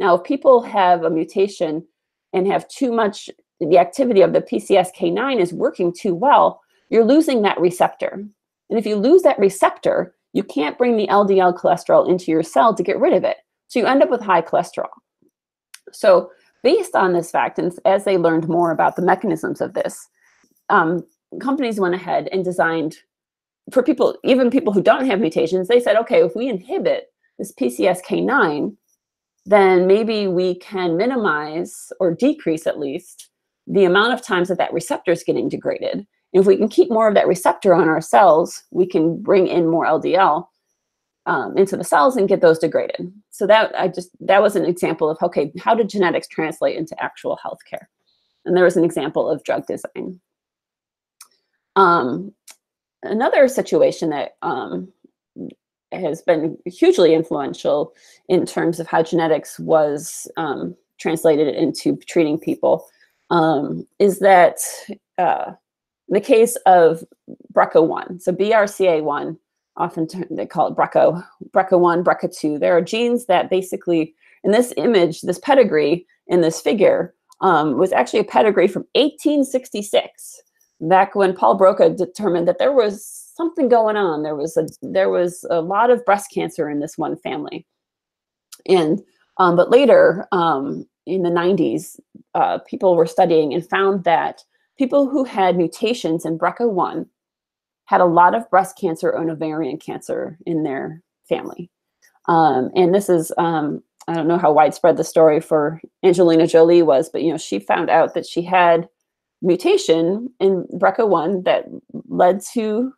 Now, if people have a mutation and have too much, the activity of the PCSK9 is working too well, you're losing that receptor. And if you lose that receptor, you can't bring the LDL cholesterol into your cell to get rid of it. So you end up with high cholesterol. So based on this fact, and as they learned more about the mechanisms of this, um, companies went ahead and designed for people, even people who don't have mutations, they said, okay, if we inhibit this PCSK9, then maybe we can minimize or decrease at least the amount of times that that receptor is getting degraded. And if we can keep more of that receptor on our cells, we can bring in more LDL um, into the cells and get those degraded. So that I just that was an example of okay, how did genetics translate into actual healthcare? And there was an example of drug design. Um, another situation that um, has been hugely influential in terms of how genetics was um, translated into treating people um, is that uh, the case of BRCA1, so BRCA1, often they call it BRCA, BRCA1, BRCA2, there are genes that basically, in this image, this pedigree in this figure um, was actually a pedigree from 1866 back when Paul Broca determined that there was something going on. There was a there was a lot of breast cancer in this one family, and um, but later um, in the 90s, uh, people were studying and found that people who had mutations in BRCA1 had a lot of breast cancer and ovarian cancer in their family. Um, and this is um, I don't know how widespread the story for Angelina Jolie was, but you know she found out that she had mutation in BRCA1 that led to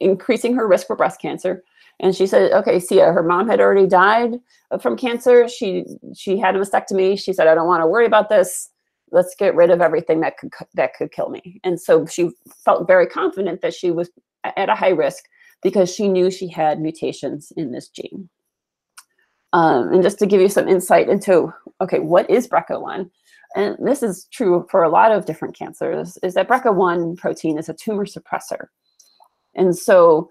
increasing her risk for breast cancer. And she said, okay, Sia, her mom had already died from cancer. She she had a mastectomy. She said, I don't want to worry about this. Let's get rid of everything that could that could kill me. And so she felt very confident that she was at a high risk because she knew she had mutations in this gene. Um, and just to give you some insight into, okay, what is BRCA1? And this is true for a lot of different cancers, is that BRCA1 protein is a tumor suppressor. And so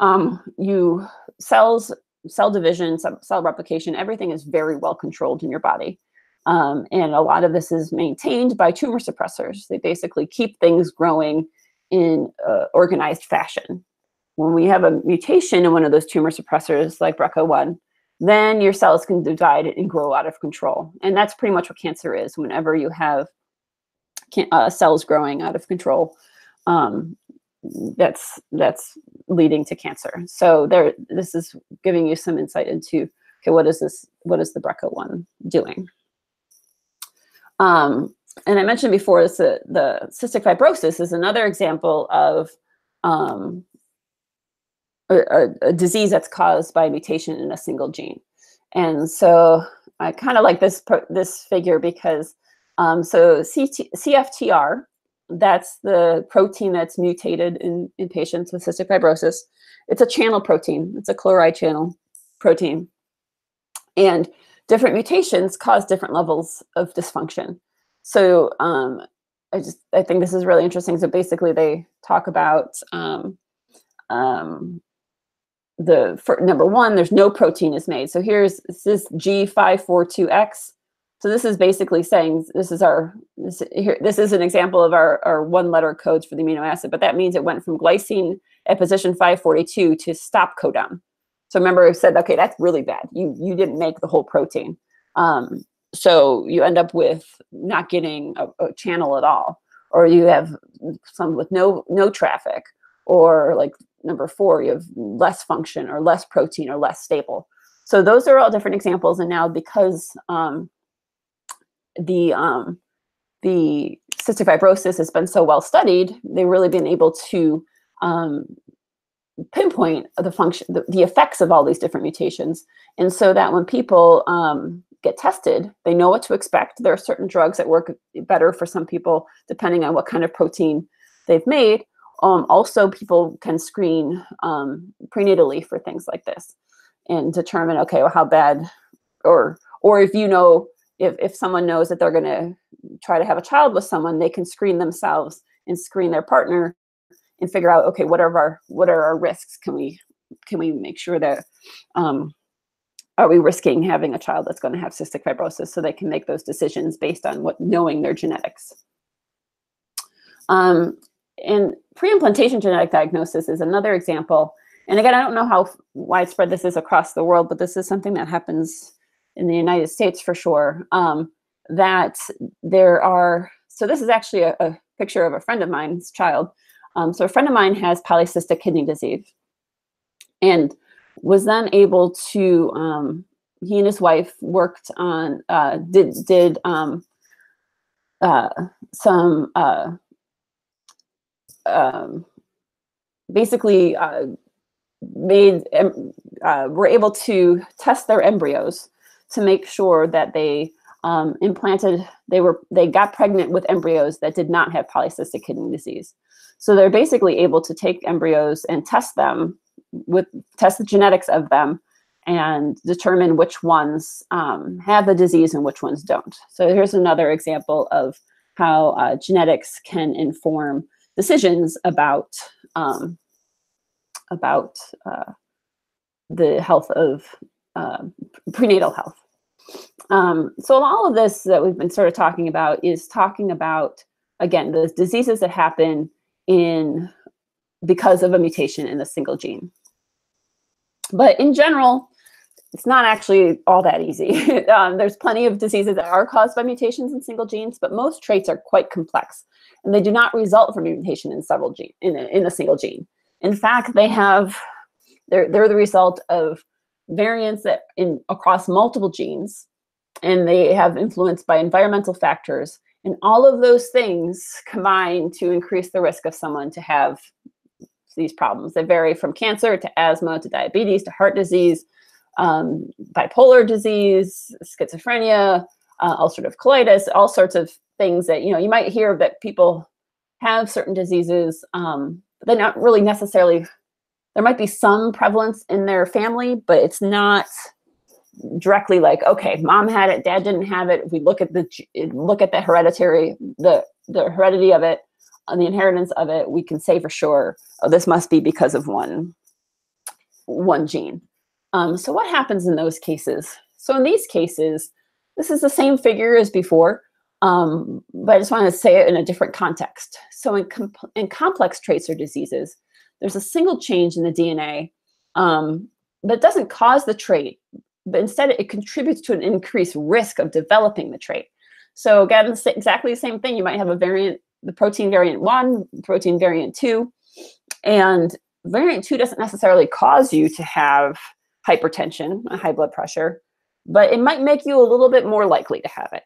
um, you cells, cell division, cell replication, everything is very well controlled in your body. Um, and a lot of this is maintained by tumor suppressors. They basically keep things growing in uh, organized fashion. When we have a mutation in one of those tumor suppressors, like BRCA1, then your cells can divide and grow out of control. And that's pretty much what cancer is. Whenever you have uh, cells growing out of control, um, that's that's leading to cancer. So there, this is giving you some insight into okay, what is this? What is the BRCA1 doing? Um, and I mentioned before, this, uh, the cystic fibrosis is another example of um, a, disease that's caused by a mutation in a single gene. And so I kind of like this this figure because um, so CT, CFTR, that's the protein that's mutated in, in patients with cystic fibrosis. It's a channel protein. It's a chloride channel protein. And different mutations cause different levels of dysfunction. So um, I just I think this is really interesting. So basically, they talk about um, um, the for number one, there's no protein is made. So here's this is G542X. So this is basically saying this is our this here this is an example of our, our one letter codes for the amino acid, but that means it went from glycine at position 542 to stop codon. So remember I said, okay, that's really bad. You you didn't make the whole protein. Um, so you end up with not getting a, a channel at all, or you have some with no no traffic, or like number four, you have less function or less protein or less stable. So those are all different examples. And now because um, the um, the cystic fibrosis has been so well studied, they've really been able to um, pinpoint the function, the, the, effects of all these different mutations. And so that when people um, get tested, they know what to expect. There are certain drugs that work better for some people, depending on what kind of protein they've made. Um, also, people can screen um, prenatally for things like this and determine, okay, well, how bad, or or if you know, if, if someone knows that they're going to try to have a child with someone, they can screen themselves and screen their partner and figure out, okay, what are our what are our risks? Can we can we make sure that um, are we risking having a child that's going to have cystic fibrosis so they can make those decisions based on what knowing their genetics. Um, and pre-implantation genetic diagnosis is another example. And again, I don't know how widespread this is across the world, but this is something that happens in the United States for sure. Um, that there are, so this is actually a, a, picture of a friend of mine's child. Um, so a friend of mine has polycystic kidney disease and was then able to, um, he and his wife worked on, uh, did, did um, uh, some uh, um, basically uh, made uh, were able to test their embryos to make sure that they um, implanted they were they got pregnant with embryos that did not have polycystic kidney disease. So they're basically able to take embryos and test them with test the genetics of them and determine which ones um, have the disease and which ones don't. So here's another example of how uh, genetics can inform decisions about um, about uh, the health of uh, prenatal health. Um, so all of this that we've been sort of talking about is talking about again the diseases that happen in because of a mutation in a single gene. But in general, it's not actually all that easy. um, there's plenty of diseases that are caused by mutations in single genes, but most traits are quite complex and they do not result from mutation in several gene in a, in a single gene. In fact, they have they're they're the result of variants that in across multiple genes, and they have influenced by environmental factors. And all of those things combine to increase the risk of someone to have these problems. They vary from cancer to asthma to diabetes to heart disease, um, bipolar disease, schizophrenia, uh, ulcerative colitis, all sorts of things that you know you might hear that people have certain diseases um, they're not really necessarily there might be some prevalence in their family but it's not directly like okay mom had it dad didn't have it. If we look at the look at the hereditary the the heredity of it on the inheritance of it we can say for sure oh this must be because of one one gene um, so what happens in those cases so in these cases this is the same figure as before um, but I just want to say it in a different context. So in, in complex traits or diseases, there's a single change in the DNA um, that doesn't cause the trait, but instead it contributes to an increased risk of developing the trait. So again, exactly the same thing. You might have a variant, the protein variant one, protein variant two, and variant two doesn't necessarily cause you to have hypertension, high blood pressure, but it might make you a little bit more likely to have it.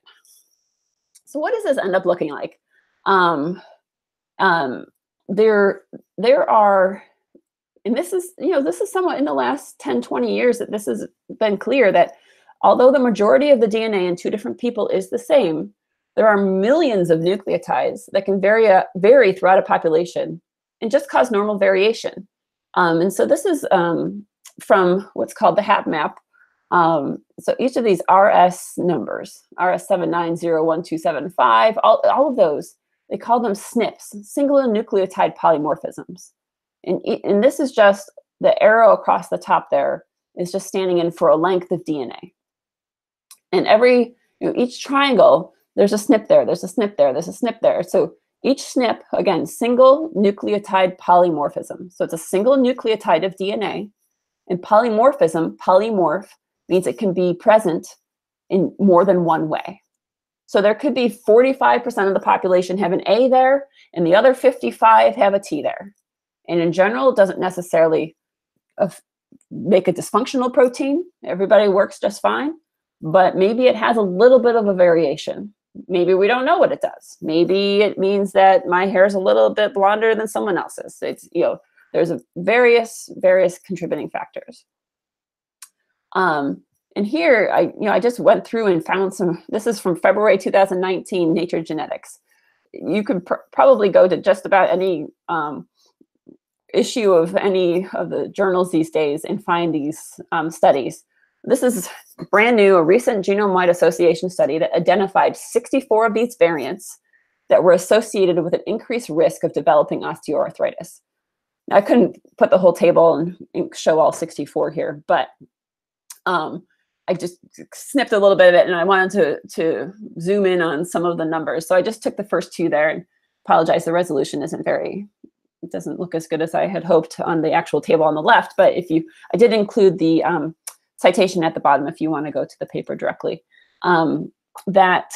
So what does this end up looking like? Um, um, there, there are, and this is, you know, this is somewhat in the last 10, 20 years that this has been clear that although the majority of the DNA in two different people is the same, there are millions of nucleotides that can vary, uh, vary throughout a population and just cause normal variation. Um, and so this is um, from what's called the HapMap, um, so each of these RS numbers, RS790125, all, all of those, they call them SNPs, single nucleotide polymorphisms. And, and this is just the arrow across the top there is just standing in for a length of DNA. And every, you know, each triangle, there's a SNP there, there's a SNP there, there's a SNP there. So each SNP, again, single nucleotide polymorphism. So it's a single nucleotide of DNA. And polymorphism, polymorph, means it can be present in more than one way. So there could be 45% of the population have an A there, and the other 55 have a T there. And in general, it doesn't necessarily uh, make a dysfunctional protein. Everybody works just fine, but maybe it has a little bit of a variation. Maybe we don't know what it does. Maybe it means that my hair is a little bit blonder than someone else's. It's, you know, there's a various, various contributing factors. Um, and here, I, you know, I just went through and found some, this is from February 2019, Nature Genetics. You could pr probably go to just about any um, issue of any of the journals these days and find these um, studies. This is brand new, a recent genome-wide association study that identified 64 of these variants that were associated with an increased risk of developing osteoarthritis. I couldn't put the whole table and, and show all 64 here, but um, I just snipped a little bit of it and I wanted to, to zoom in on some of the numbers. So I just took the first two there and apologize, the resolution isn't very, it doesn't look as good as I had hoped on the actual table on the left, but if you, I did include the um, citation at the bottom if you wanna go to the paper directly, um, that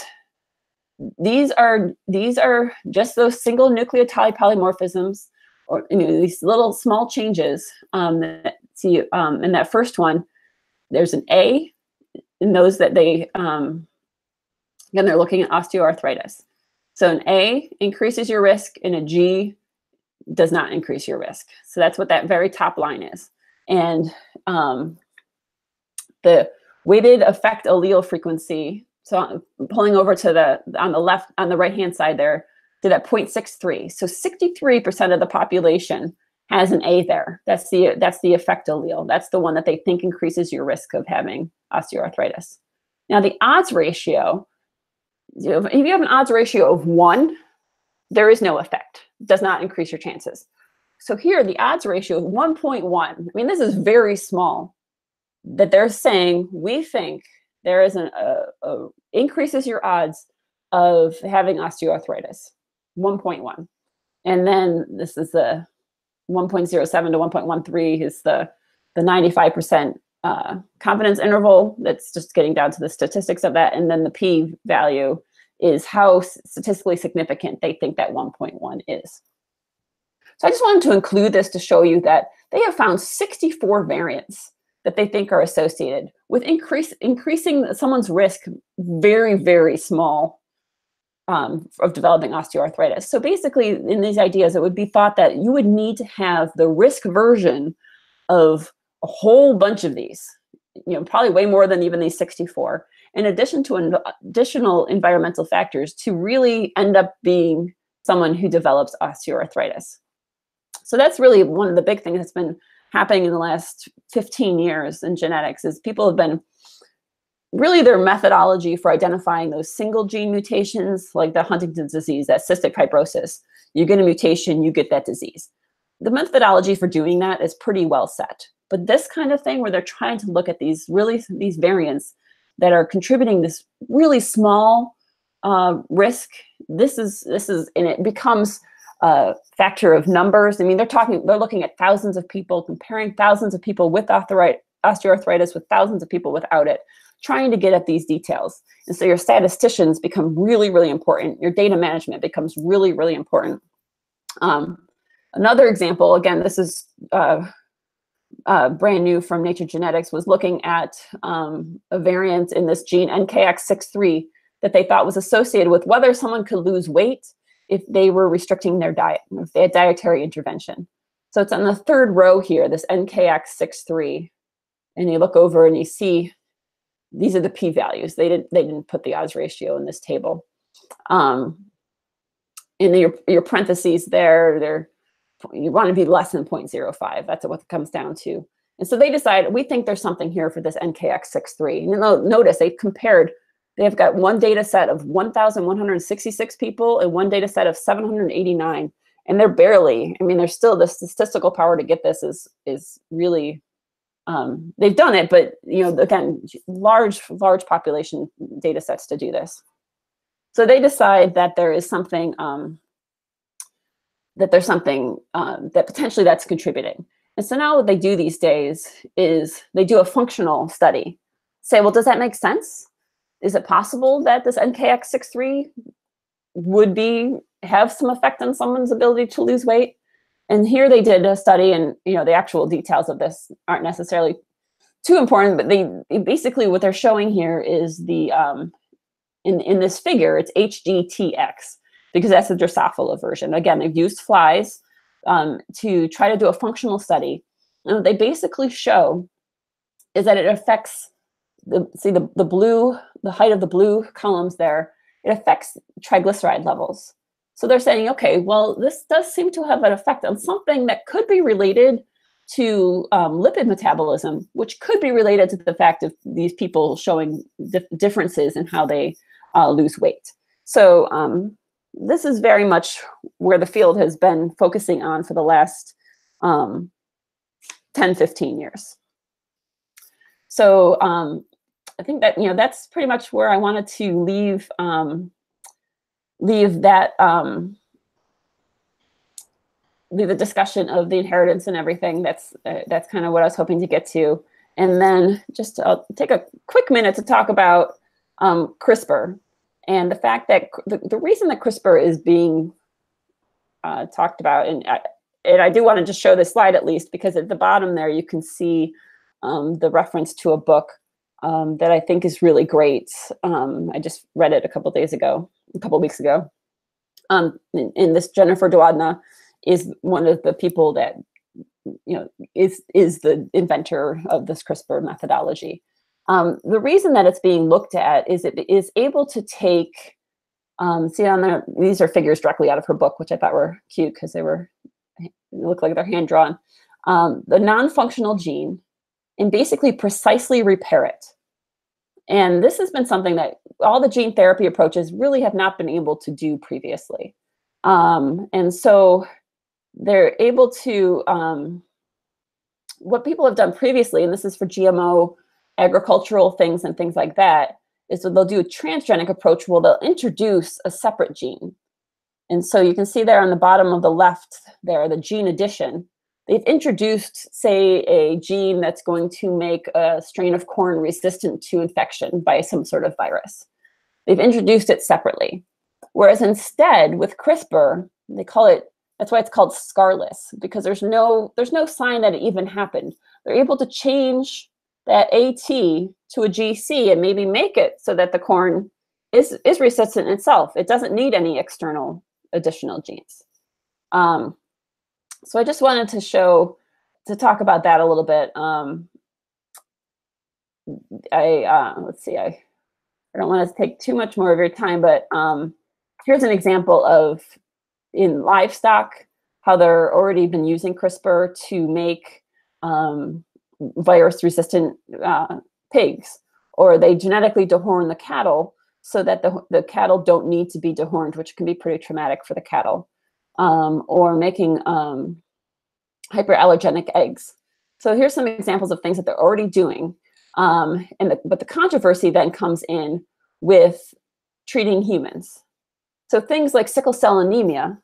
these are, these are just those single nucleotide polymorphisms or you know, these little small changes um, that see um, in that first one, there's an A in those that they, um, again, they're looking at osteoarthritis. So an A increases your risk and a G does not increase your risk. So that's what that very top line is. And um, the weighted effect allele frequency, so pulling over to the, on the left, on the right-hand side there, did at 0.63. So 63% of the population has an A there. That's the that's the effect allele. That's the one that they think increases your risk of having osteoarthritis. Now the odds ratio, if you have an odds ratio of one, there is no effect. It does not increase your chances. So here the odds ratio of 1.1. I mean, this is very small. That they're saying we think there is an a, a increases your odds of having osteoarthritis. 1.1. And then this is the 1.07 to 1.13 is the, the 95% uh, confidence interval. That's just getting down to the statistics of that. And then the p value is how statistically significant they think that 1.1 is. So I just wanted to include this to show you that they have found 64 variants that they think are associated with increase, increasing someone's risk very, very small um, of developing osteoarthritis. So basically, in these ideas, it would be thought that you would need to have the risk version of a whole bunch of these, you know, probably way more than even these 64, in addition to additional environmental factors to really end up being someone who develops osteoarthritis. So that's really one of the big things that's been happening in the last 15 years in genetics is people have been really their methodology for identifying those single gene mutations like the Huntington's disease, that cystic fibrosis. You get a mutation, you get that disease. The methodology for doing that is pretty well set. But this kind of thing where they're trying to look at these really these variants that are contributing this really small uh, risk, this is this is and it becomes a factor of numbers. I mean, they're talking, they're looking at thousands of people, comparing thousands of people with osteoarthritis with thousands of people without it trying to get at these details. And so your statisticians become really, really important. Your data management becomes really, really important. Um, another example, again, this is uh, uh, brand new from Nature Genetics, was looking at um, a variant in this gene NKX63 that they thought was associated with whether someone could lose weight if they were restricting their diet, if they had dietary intervention. So it's on the third row here, this NKX63. And you look over and you see these are the p-values. They didn't they didn't put the odds ratio in this table. Um, in your your parentheses there, they're you want to be less than 0.05. That's what it comes down to. And so they decide we think there's something here for this NKX63. And notice they've compared. They've got one data set of 1,166 people and one data set of 789, and they're barely. I mean, there's still the statistical power to get this is is really um, they've done it, but you know, again, large, large population data sets to do this. So they decide that there is something um, that there's something um, that potentially that's contributing. And so now what they do these days is they do a functional study. Say, well, does that make sense? Is it possible that this NKX63 would be have some effect on someone's ability to lose weight? And here they did a study, and you know the actual details of this aren't necessarily too important, but they basically what they're showing here is the um, in in this figure it's HGTX because that's the Drosophila version. Again, they've used flies um, to try to do a functional study, and what they basically show is that it affects the see the the blue the height of the blue columns there. It affects triglyceride levels. So they're saying, okay, well, this does seem to have an effect on something that could be related to um, lipid metabolism, which could be related to the fact of these people showing dif- differences in how they uh, lose weight. So um, this is very much where the field has been focusing on for the last um, 10, 15 years. So um, I think that, you know, that's pretty much where I wanted to leave um, leave that um, leave the discussion of the inheritance and everything. That's uh, that's kind of what I was hoping to get to, and then just I'll take a quick minute to talk about um, CRISPR and the fact that the, the reason that CRISPR is being uh, talked about, and I, and I do want to just show this slide at least because at the bottom there you can see um, the reference to a book um, that I think is really great. Um, I just read it a couple days ago, a couple weeks ago. Um, and, and, this Jennifer Doudna is one of the people that you know is is the inventor of this CRISPR methodology. Um, the reason that it's being looked at is it is able to take. Um, see on there, these are figures directly out of her book, which I thought were cute because they were look like they're hand drawn. Um, the non-functional gene and basically precisely repair it. And this has been something that all the gene therapy approaches really have not been able to do previously. Um, and so they're able to, um, what people have done previously, and this is for GMO agricultural things and things like that, is that they'll do a transgenic approach where they'll introduce a separate gene. And so you can see there on the bottom of the left there, the gene addition. They've introduced, say, a gene that's going to make a strain of corn resistant to infection by some sort of virus. They've introduced it separately. Whereas instead, with CRISPR, they call it that's why it's called scarless because there's no there's no sign that it even happened. They're able to change that AT to a GC and maybe make it so that the corn is is resistant itself. It doesn't need any external additional genes. Um, so I just wanted to show to talk about that a little bit. Um, I uh, let's see, I I don't want to take too much more of your time, but um, here's an example of in livestock, how they're already been using CRISPR to make um, virus resistant uh, pigs, or they genetically dehorn the cattle so that the, the cattle don't need to be dehorned, which can be pretty traumatic for the cattle, um, or making um, hyperallergenic eggs. So here's some examples of things that they're already doing. Um, and the, but the controversy then comes in with treating humans. So things like sickle cell anemia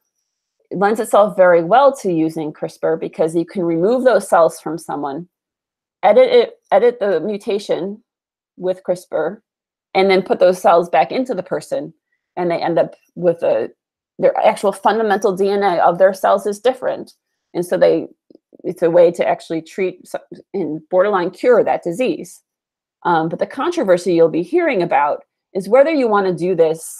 lends itself very well to using CRISPR because you can remove those cells from someone, edit it, edit the mutation with CRISPR, and then put those cells back into the person, and they end up with a their actual fundamental DNA of their cells is different, and so they it's a way to actually treat and borderline cure that disease. Um, but the controversy you'll be hearing about is whether you want to do this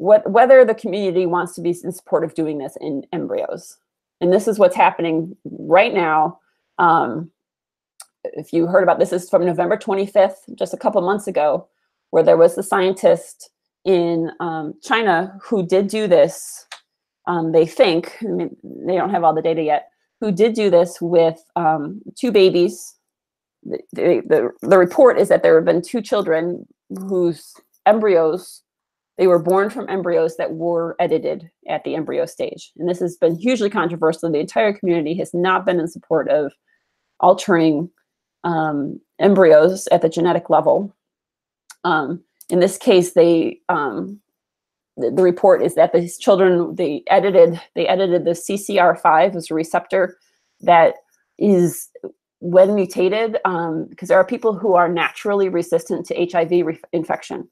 what whether the community wants to be in support of doing this in embryos. And this is what's happening right now. Um, if you heard about this, is from November 25th, just a couple months ago, where there was the scientist in um, China who did do this. Um, they think, I mean, they don't have all the data yet, who did do this with um, two babies. The, the, the report is that there have been two children whose embryos they were born from embryos that were edited at the embryo stage. And this has been hugely controversial. The entire community has not been in support of altering um, embryos at the genetic level. Um, in this case, they um, the, the, report is that these children they edited they edited the CCR5 as a receptor that is when mutated because um, there are people who are naturally resistant to HIV re- infection.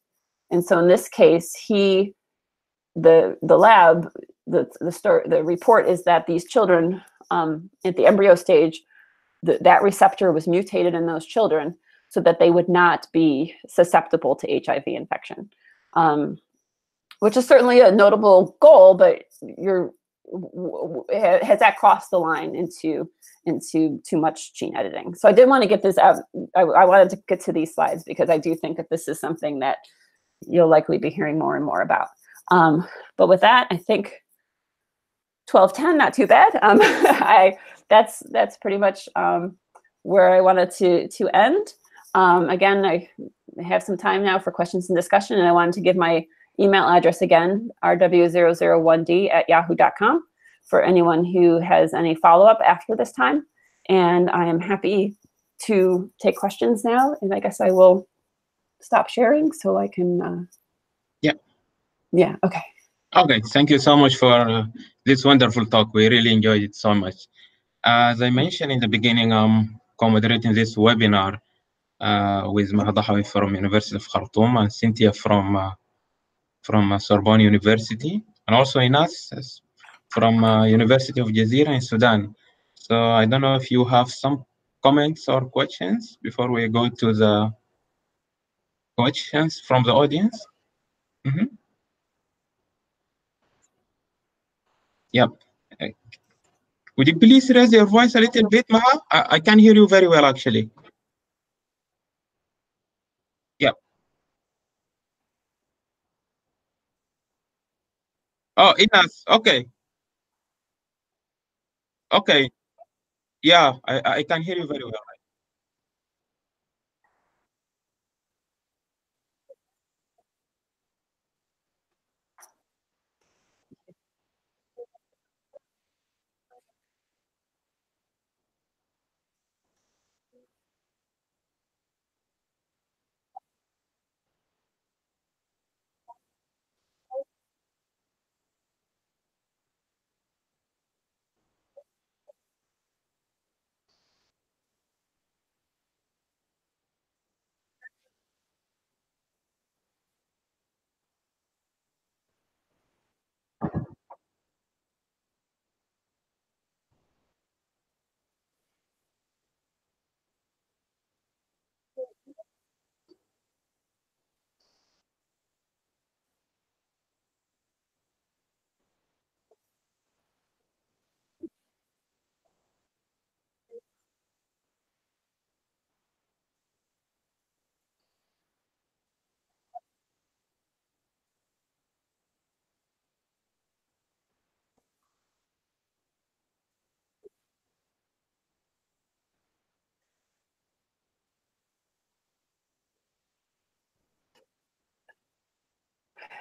And so in this case, he the the lab, the the the report is that these children um, at the embryo stage, th- that receptor was mutated in those children so that they would not be susceptible to HIV infection. Um, which is certainly a notable goal, but you're has that crossed the line into into too much gene editing. So I did want to get this out. I, I, wanted to get to these slides because I do think that this is something that you'll likely be hearing more and more about. Um, but with that, I think 1210, not too bad. Um, I that's that's pretty much um, where I wanted to to end. Um, again, I have some time now for questions and discussion, and I wanted to give my email address again, rw001d at yahoo.com for anyone who has any follow-up after this time. And I am happy to take questions now. And I guess I will stop sharing so I can. Uh... Yeah. Yeah. Okay. Okay. Thank you so much for uh, this wonderful talk. We really enjoyed it so much. As I mentioned in the beginning, I'm co-moderating this webinar with Mahadahawi from University of Khartoum and Cynthia from uh, from Sorbonne University, and also Inas from uh, University of Gezira in Sudan. So I don't know if you have some comments or questions before we go to the questions from the audience. Mm -hmm. Yep. Would you please raise your voice a little bit, Maha? I, I can hear you very well, actually. Oh, Inas. Okay. Okay. Yeah, I, I can hear you very well.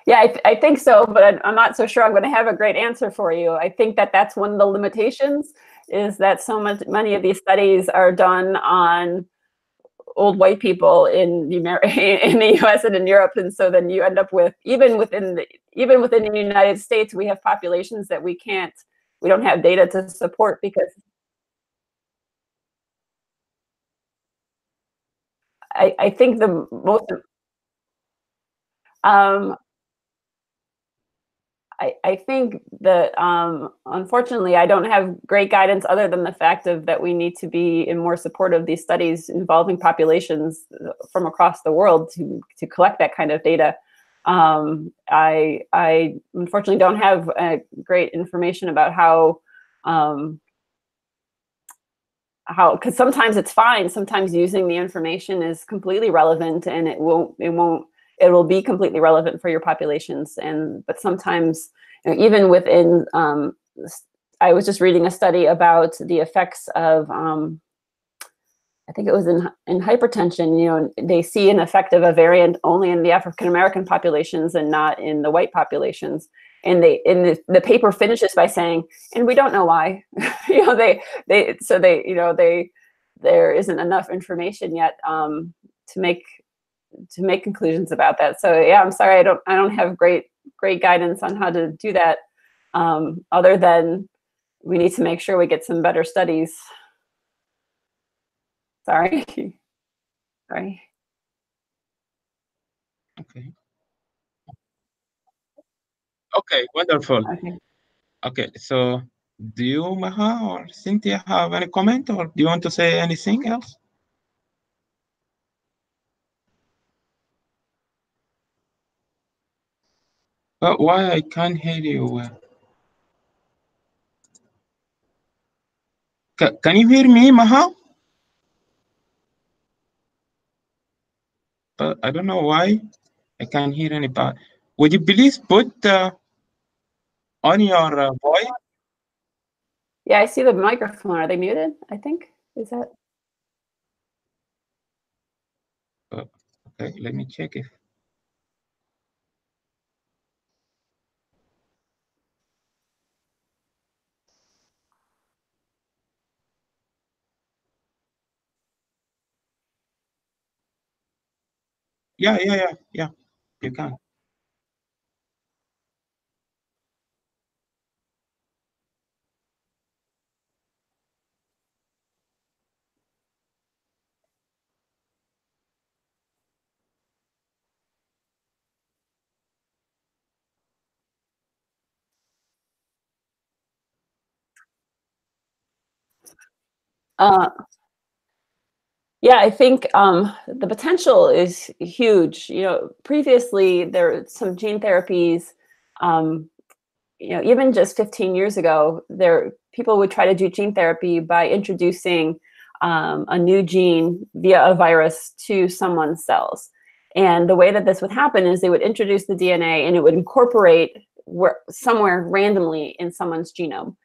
Yeah, I, th- I think so, but I'm not so sure I'm going to have a great answer for you. I think that that's one of the limitations is that so much many of these studies are done on old white people in the in the U.S. and in Europe, and so then you end up with even within the even within the United States, we have populations that we can't we don't have data to support because I, I think the most um, I, I think that um, unfortunately I don't have great guidance other than the fact of that we need to be in more support of these studies involving populations uh, from across the world to to collect that kind of data. Um, I I unfortunately don't have uh, great information about how um, how because sometimes it's fine. Sometimes using the information is completely relevant and it won't it won't it will be completely relevant for your populations. And but sometimes, you know, even within, um, I was just reading a study about the effects of, um, I think it was in in hypertension. You know, they see an effect of a variant only in the African American populations and not in the white populations. And they in the, the paper finishes by saying, and we don't know why. you know, they they so they you know they there isn't enough information yet um, to make to make conclusions about that. So yeah, I'm sorry, I don't I don't have great great guidance on how to do that. Um, other than we need to make sure we get some better studies. Sorry. sorry. Okay. Okay, wonderful. Okay. Okay, so do you, Maha or Cynthia, have any comment or do you want to say anything else? But why I can't hear you? uh, ca- Can you hear me, Maha? But I don't know why I can't hear anybody. Would you please put uh, on your uh, voice? Yeah, I see the microphone. Are they muted? I think. Is that? Okay, let me check if. Yeah, yeah, yeah, yeah. You can. Uh, yeah, I think um, the potential is huge. You know, previously there were some gene therapies. Um, you know, even just 15 years ago, there people would try to do gene therapy by introducing um, a new gene via a virus to someone's cells. And the way that this would happen is they would introduce the DNA and it would incorporate where, somewhere randomly in someone's genome.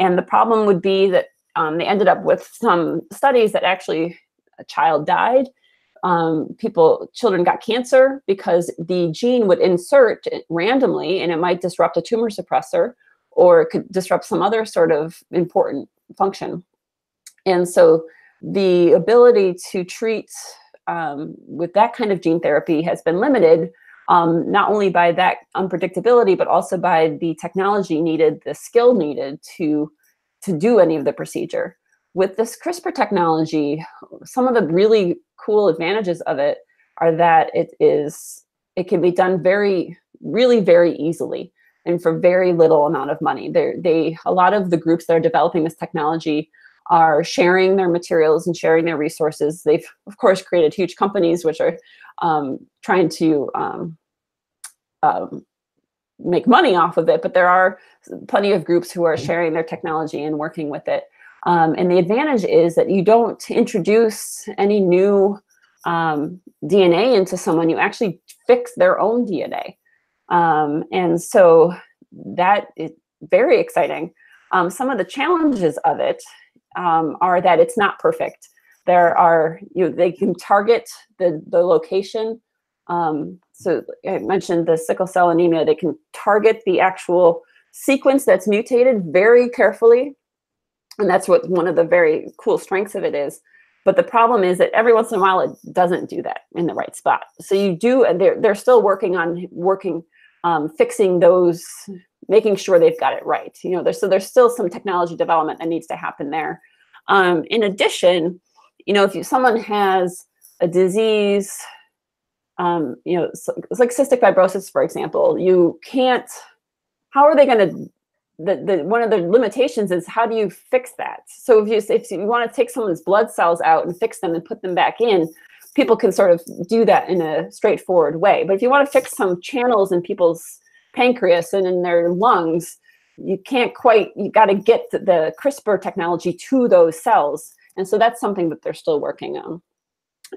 And the problem would be that um, they ended up with some studies that actually a child died. Um, people, children got cancer because the gene would insert randomly and it might disrupt a tumor suppressor or it could disrupt some other sort of important function. And so the ability to treat um, with that kind of gene therapy has been limited, um, not only by that unpredictability, but also by the technology needed, the skill needed to, to do any of the procedure. With this CRISPR technology, some of the really cool advantages of it are that it is, it can be done very, really very easily and for very little amount of money. They're, they, a lot of the groups that are developing this technology are sharing their materials and sharing their resources. They've, of course, created huge companies which are um, trying to um, um, make money off of it, but there are plenty of groups who are sharing their technology and working with it. Um, and the advantage is that you don't introduce any new um, DNA into someone, you actually fix their own DNA. Um, and so that is very exciting. Um, some of the challenges of it um, are that it's not perfect. There are, you know, they can target the, the location. Um, so I mentioned the sickle cell anemia, they can target the actual sequence that's mutated very carefully. And that's what one of the very cool strengths of it is. But the problem is that every once in a while it doesn't do that in the right spot. So you do, and they're, they're still working on working, um, fixing those, making sure they've got it right. You know, there's, so there's still some technology development that needs to happen there. Um, in addition, you know, if you, someone has a disease, um, you know, it's like cystic fibrosis, for example, you can't, how are they going to the, the one of the limitations is how do you fix that? So if you if you want to take someone's blood cells out and fix them and put them back in, people can sort of do that in a straightforward way. But if you want to fix some channels in people's pancreas and in their lungs, you can't quite. You got to get the CRISPR technology to those cells, and so that's something that they're still working on.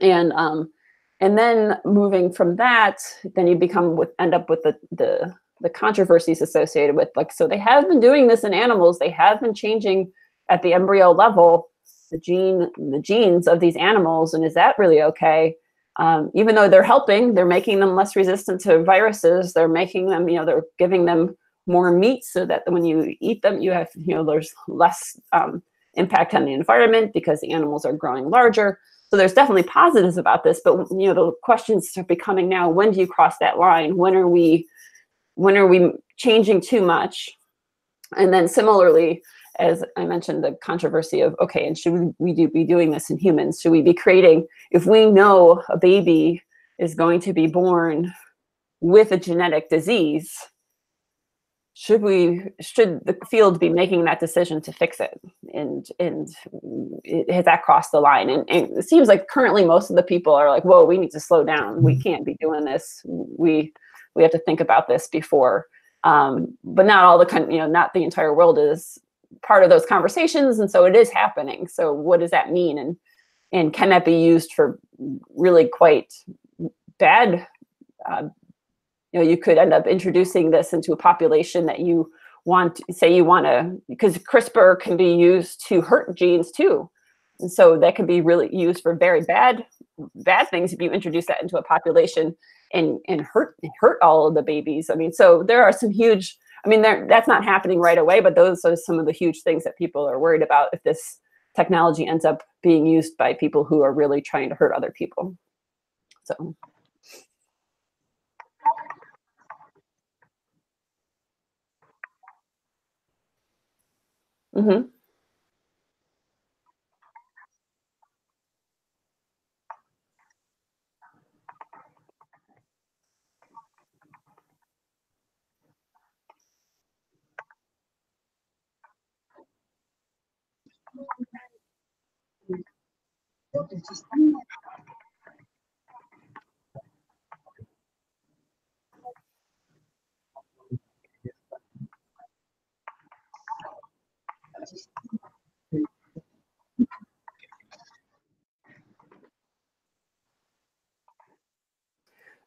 And um, and then moving from that, then you become with end up with the the the controversies associated with like so they have been doing this in animals. They have been changing at the embryo level the gene the genes of these animals and is that really okay? Um, even though they're helping they're making them less resistant to viruses. They're making them you know they're giving them more meat so that when you eat them you have you know there's less um, impact on the environment because the animals are growing larger. So there's definitely positives about this but you know the questions are becoming now when do you cross that line? When are we when are we changing too much? And then similarly, as I mentioned, the controversy of, okay, and should we, we do, be doing this in humans? Should we be creating, if we know a baby is going to be born with a genetic disease, should we should the field be making that decision to fix it? And and it, has that crossed the line? And, and, it seems like currently most of the people are like whoa we need to slow down. We mm-hmm. can't be doing this. We we have to think about this before. Um, but not all the you know not the entire world is part of those conversations and so it is happening. So what does that mean? And and can that be used for really quite bad? Uh, you know you could end up introducing this into a population that you want say you want to because crispr can be used to hurt genes too. And so that can be really used for very bad bad things if you introduce that into a population and and hurt hurt all of the babies. I mean so there are some huge i mean there that's not happening right away but those are some of the huge things that people are worried about if this technology ends up being used by people who are really trying to hurt other people. So. Mm-hmm.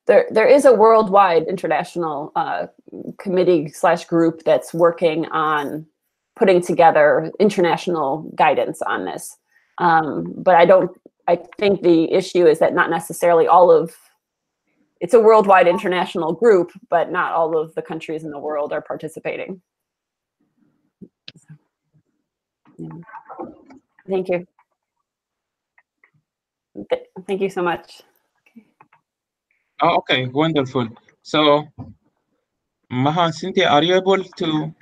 There there is a worldwide international uh, committee slash group that's working on putting together international guidance on this. Um, but I don't. I think the issue is that not necessarily all of it's a worldwide international group, but not all of the countries in the world are participating. Thank you. Thank you so much. Oh, okay, wonderful. So, Maha, Cynthia, are you able to?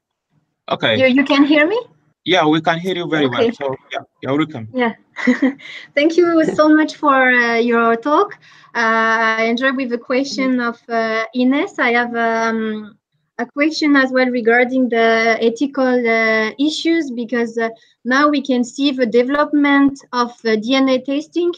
Okay. You, you can hear me? Yeah, we can hear you very okay. well. So, yeah, you're welcome. Yeah. Thank you so much for uh, your talk. Uh, I enjoyed with the question of uh, Ines. I have um, a question as well regarding the ethical uh, issues because uh, now we can see the development of uh, DNA testing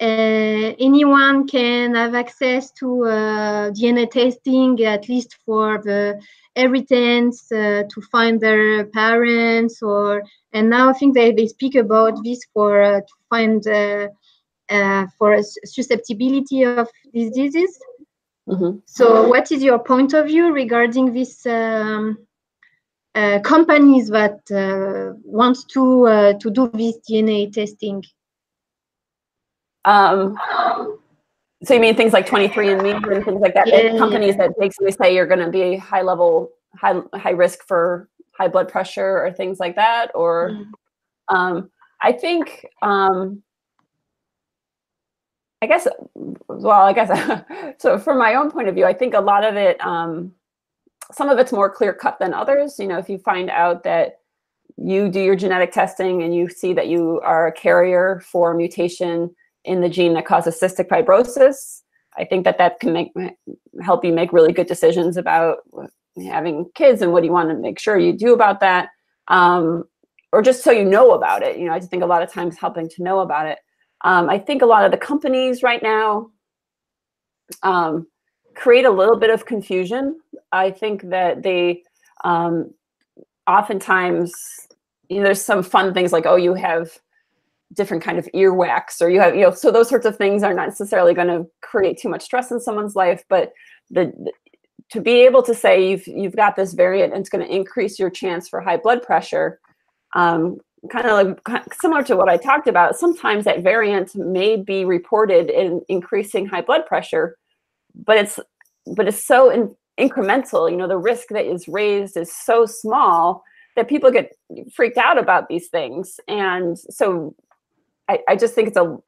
uh, anyone can have access to uh, DNA testing, at least for the inheritance uh, to find their parents, or and now I think they, they speak about this for uh, to find uh, uh, for susceptibility of diseases. Mm-hmm. So, what is your point of view regarding this? Um, companies that want to to do this DNA testing um, so you mean things like 23andMe and things like that? Yeah. Companies that basically say you're going to be high level, high high risk for high blood pressure or things like that, or mm. um, I think. Um, I guess, well, I guess, so from my own point of view, I think a lot of it, um, some of it's more clear cut than others. You know, if you find out that you do your genetic testing and you see that you are a carrier for mutation in the gene that causes cystic fibrosis. I think that that can make help you make really good decisions about having kids and what do you want to make sure you do about that, um, or just so you know about it. You know, I just think a lot of times helping to know about it. Um, I think a lot of the companies right now um, create a little bit of confusion. I think that they um, oftentimes, you know, there's some fun things like, oh, you have different kind of earwax or you have you know so those sorts of things are not necessarily going to create too much stress in someone's life but the, the to be able to say you've you've got this variant and it's going to increase your chance for high blood pressure um, kind of like similar to what i talked about sometimes that variant may be reported in increasing high blood pressure but it's but it's so in, incremental you know the risk that is raised is so small that people get freaked out about these things. And so I, I just think it's a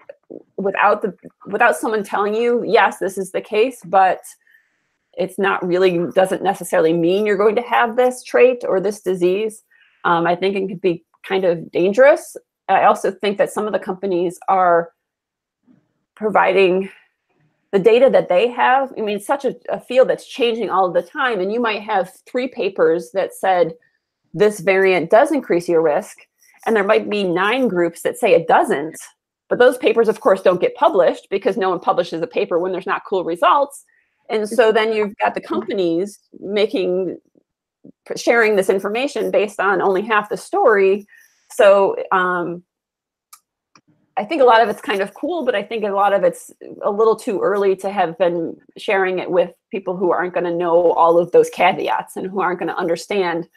without the without someone telling you yes this is the case but it's not really doesn't necessarily mean you're going to have this trait or this disease um, i think it could be kind of dangerous i also think that some of the companies are providing the data that they have, I mean, it's such a, a field that's changing all the time. And you might have three papers that said this variant does increase your risk. And there might be nine groups that say it doesn't. But those papers, of course, don't get published because no one publishes a paper when there's not cool results. And so then you've got the companies making sharing this information based on only half the story. So um, I think a lot of it's kind of cool, but I think a lot of it's a little too early to have been sharing it with people who aren't going to know all of those caveats and who aren't going to understand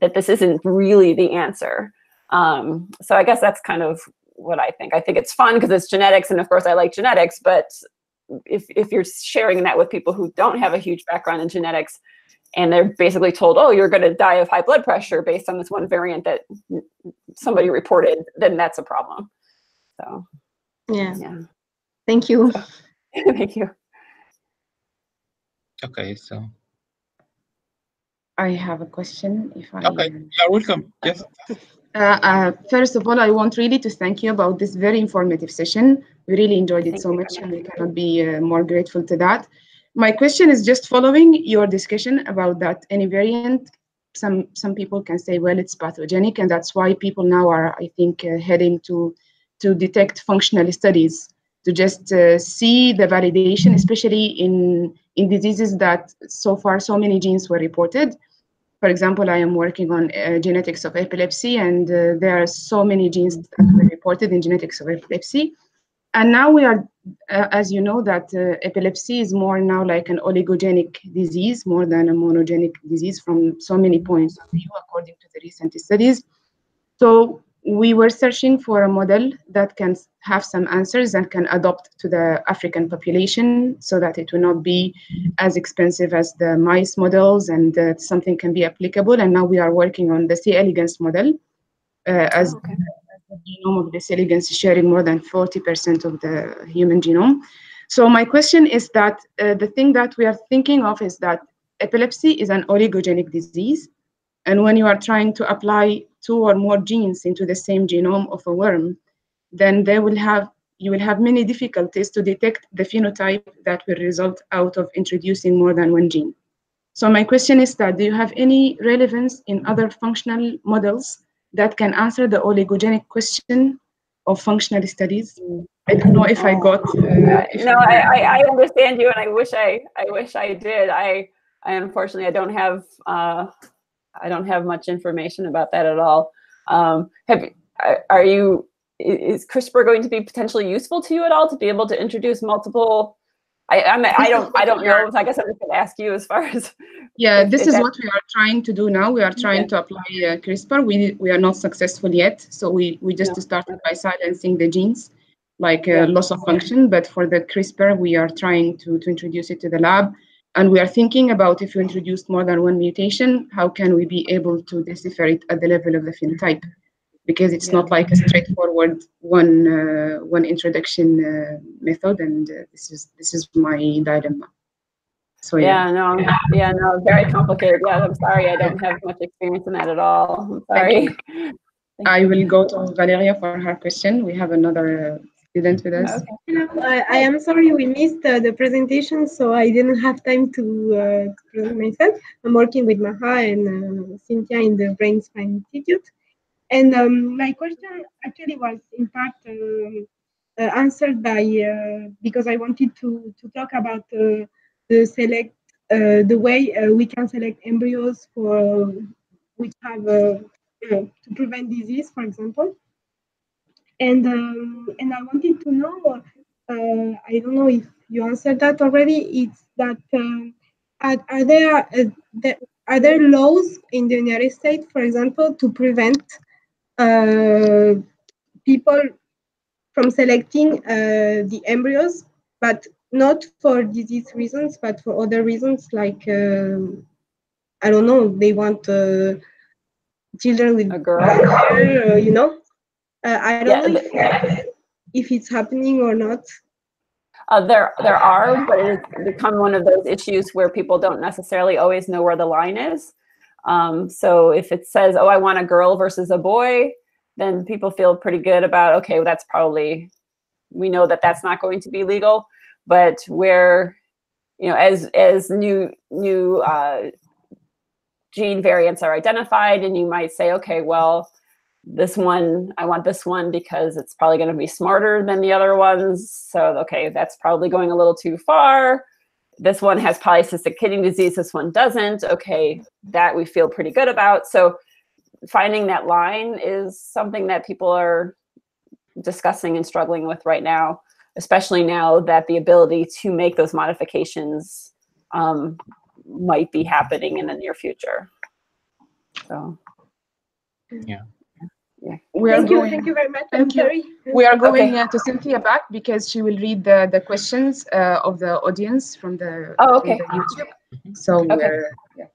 that this isn't really the answer. Um, so I guess that's kind of what I think. I think it's fun because it's genetics, and of course I like genetics. But if if you're sharing that with people who don't have a huge background in genetics, and they're basically told, "Oh, you're going to die of high blood pressure based on this one variant that somebody reported," then that's a problem. So, yeah, yeah. Thank you. Thank you. Okay, so I have a question. If I okay, you're welcome. Yes. Uh, uh, first of all, I want really to thank you about this very informative session. We really enjoyed it Thank so much, and we cannot be uh, more grateful to that. My question is just following your discussion about that any variant. Some some people can say, well, it's pathogenic, and that's why people now are, I think, uh, heading to to detect functional studies to just uh, see the validation, especially in in diseases that so far so many genes were reported for example, I am working on uh, genetics of epilepsy, and uh, there are so many genes that were reported in genetics of epilepsy. And now we are, uh, as you know, that uh, epilepsy is more now like an oligogenic disease more than a monogenic disease from so many points of view, according to the recent studies. So we were searching for a model that can have some answers and can adopt to the African population so that it will not be as expensive as the mice models and uh, something can be applicable. And now we are working on the C. elegans model uh, as, okay. the genome of the C. elegans is sharing more than 40% of the human genome. So my question is that uh, the thing that we are thinking of is that epilepsy is an oligogenic disease. And when you are trying to apply two or more genes into the same genome of a worm, then they will have you will have many difficulties to detect the phenotype that will result out of introducing more than one gene. So my question is that do you have any relevance in other functional models that can answer the oligogenic question of functional studies? I don't know if I got. Uh, if no, I, I, understand you, and I wish I, I wish I did. I, I unfortunately, I don't have, uh, I don't have much information about that at all. Um, have, are- are you, is CRISPR going to be potentially useful to you at all to be able to introduce multiple? I, I'm, I don't, I don't know. So I guess I'm just going to ask you as far as. Yeah, if- this if is that- what we are trying to do now. We are trying Yeah. to apply uh, CRISPR. We we are not successful yet, so we we just No. started by silencing the genes, like uh, Yeah. loss of function. But for the CRISPR, we are trying to to introduce it to the lab, and we are thinking about if you introduced more than one mutation, how can we be able to decipher it at the level of the phenotype? Because it's Yeah. not like a straightforward one uh, one introduction uh, method, and uh, this is this is my dilemma. So yeah. Yeah, no, yeah, no, very complicated. Yeah, I'm sorry. I don't have much experience in that at all. I'm sorry. I will go to Valeria for her question. We have another student with us. Okay. I, am sorry we missed uh, the presentation, so I didn't have time to, uh, to present myself. I'm working with Maha and uh, Cynthia in the Brain Spine Institute. And um, my question actually was in part um, uh, answered by, uh, because I wanted to, to talk about uh, the select, the way we can select embryos for which have, to prevent disease, for example. And um, and I wanted to know, uh, I don't know if you answered that already. It's that um, are, are there uh, the, are there laws in the United States, for example, to prevent uh, people from selecting uh, the embryos, but not for disease reasons, but for other reasons, like um I don't know, they want uh, children with A girl. hair, uh, you know. Uh, I don't Yeah, know if, if it's happening or not. Uh, there, there are, but it has become one of those issues where people don't necessarily always know where the line is. Um, so if it says, "Oh, I want a girl versus a boy," then people feel pretty good about, okay, well, that's probably we know that that's not going to be legal. but where you know as as new new uh, gene variants are identified and you might say okay well this one i want this one because it's probably going to be smarter than the other ones. So okay that's probably going a little too far. This one has polycystic kidney disease this one doesn't. Okay that we feel pretty good about. So finding that line is something that people are discussing and struggling with right now especially now that the ability to make those modifications um, might be happening in the near future. So, Yeah. Yeah. We are Thank you, going. thank you very much. Thank I'm you. sorry. We are going Okay. uh, to Cynthia back because she will read the, the questions uh, of the audience from the, Oh, from okay. the YouTube. So Okay. we're, yeah.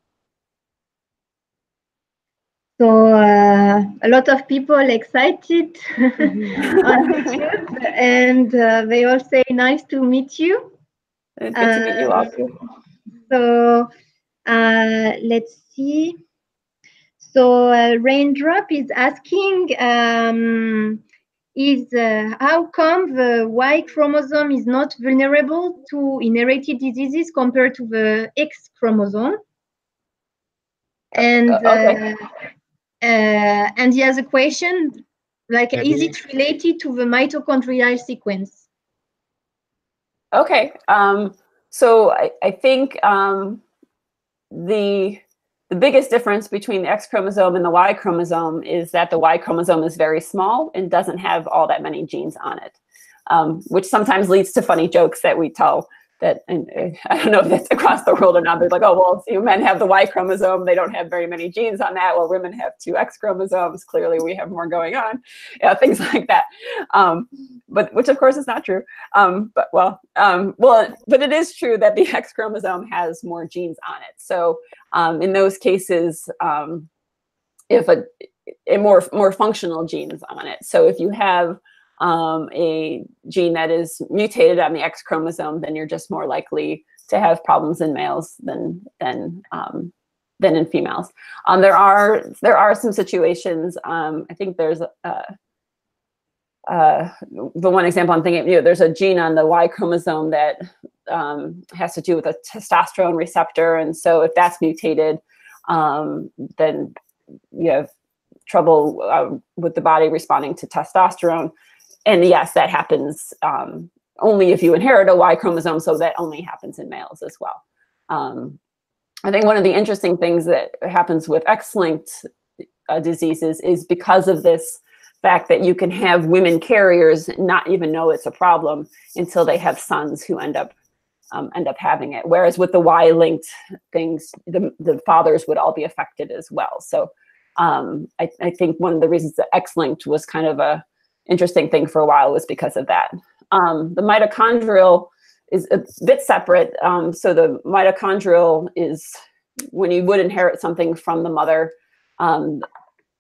So uh, a lot of people excited on YouTube, and uh, they all say nice to meet you. Good to meet you all. So uh, let's see. So uh, Raindrop is asking, um, is uh, how come the Y chromosome is not vulnerable to inherited diseases compared to the X chromosome? And Uh, okay. uh, uh, and he has a question, like, is it related to the mitochondrial sequence? Okay. Um, so I, I think um, the the biggest difference between the X chromosome and the Y chromosome is that the Y chromosome is very small and doesn't have all that many genes on it, um, which sometimes leads to funny jokes that we tell. That and uh, I don't know if that's across the world or not. They're like, oh well, see, men have the Y chromosome; they don't have very many genes on that. Well, women have two X chromosomes. Clearly, we have more going on. Yeah, things like that. Um, but which, of course, is not true. Um, but well, um, well, but it is true that the X chromosome has more genes on it. So um, in those cases, um, if a, a more more functional genes on it. So if you have um, a gene that is mutated on the X chromosome, then you're just more likely to have problems in males than than um, than in females. Um, there are there are some situations. Um, I think there's uh, uh, the one example I'm thinking, you know, there's a gene on the Y chromosome that um, has to do with a testosterone receptor, and so if that's mutated, um, then you have trouble uh, with the body responding to testosterone. And yes, that happens um, only if you inherit a Y chromosome, so that only happens in males as well. Um, I think one of the interesting things that happens with X-linked uh, diseases is because of this fact that you can have women carriers not even know it's a problem until they have sons who end up um, end up having it. Whereas with the Y-linked things, the, the fathers would all be affected as well. So um, I, I think one of the reasons that X-linked was kind of a interesting thing for a while was because of that. Um, the mitochondrial is a bit separate. Um, so the mitochondrial is when you would inherit something from the mother. Um,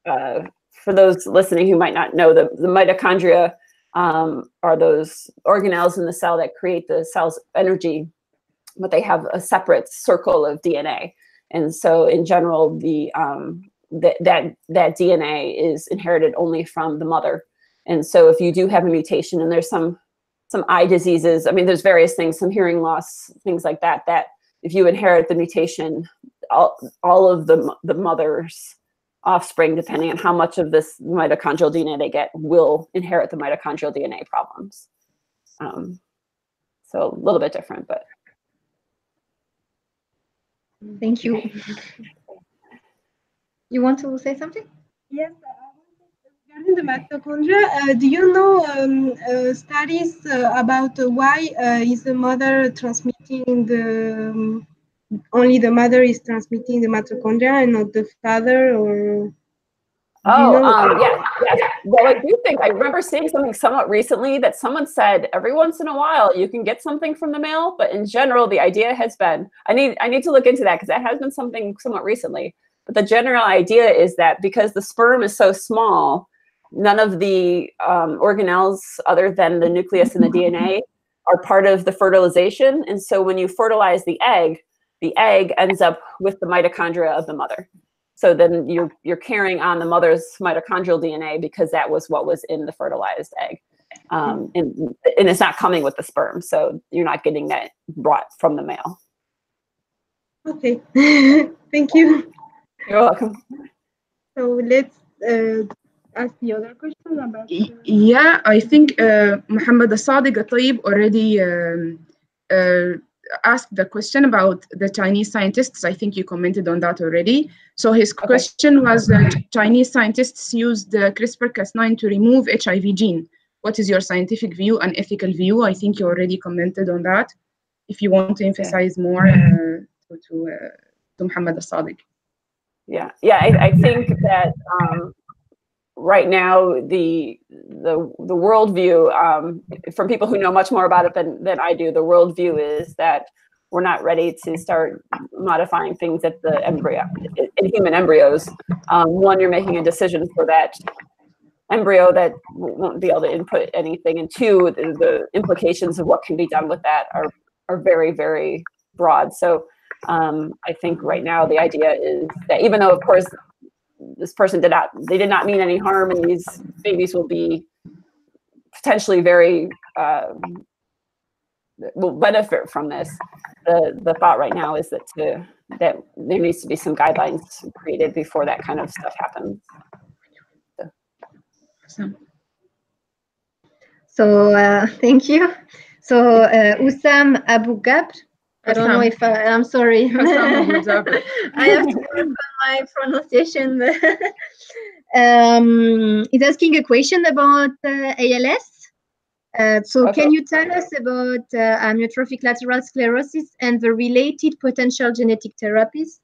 uh, for those listening who might not know, the, the mitochondria um, are those organelles in the cell that create the cell's energy, but they have a separate circle of DNA. And so, in general, the um, that that that DNA is inherited only from the mother. And so, if you do have a mutation, and there's some some eye diseases, I mean, there's various things, some hearing loss, things like that. That if you inherit the mutation, all all of the the mother's offspring, depending on how much of this mitochondrial DNA they get, will inherit the mitochondrial DNA problems. Um, so a little bit different, but Thank you. You want to say something? Yes, uh, regarding the mitochondria, uh, do you know um, uh, studies uh, about uh, why uh, is the mother transmitting the um, only the mother is transmitting the mitochondria and not the father, or Oh, you know- um, yeah, yeah. Well, I do think I remember seeing something somewhat recently that someone said every once in a while you can get something from the male, but in general, the idea has been I need I need to look into that because that has been something somewhat recently. But the general idea is that because the sperm is so small, none of the um, organelles other than the nucleus and the DNA are part of the fertilization, and so when you fertilize the egg, the egg ends up with the mitochondria of the mother. So then you're you're carrying on the mother's mitochondrial DNA because that was what was in the fertilized egg. um, and, and it's not coming with the sperm, so you're not getting that brought from the male. Okay, thank you. You're welcome. So let's uh, ask the other question about. Y- Yeah, I think uh, Muhammad Sadiq Taib already um, uh, asked the question about the Chinese scientists. I think you commented on that already. So his question was that Chinese scientists used the CRISPR-Cas9 to remove HIV gene. What is your scientific view and ethical view? I think you already commented on that. If you want to emphasize more uh, to, to, uh, to Muhammad Sadiq. Yeah, yeah, I, I think that um, right now the the the worldview um, from people who know much more about it than than I do, the worldview is that we're not ready to start modifying things at the embryo in human embryos. Um, one, you're making a decision for that embryo that won't be able to input anything, and two, the, the implications of what can be done with that are are very very broad. So um, I think right now the idea is that even though, of course, this person did not, they did not mean any harm, and these babies will be potentially very um, will benefit from this. The the thought right now is that to that there needs to be some guidelines created before that kind of stuff happens. Awesome. So uh, thank you. So uh, Usam Abu Gabr. I don't know if I'm sorry. Hussam Abu Gabr. I have to work on my pronunciation. um, he's asking a question about uh, ALS. Uh, so, Okay. can you tell us about uh, amyotrophic lateral sclerosis and the related potential genetic therapies?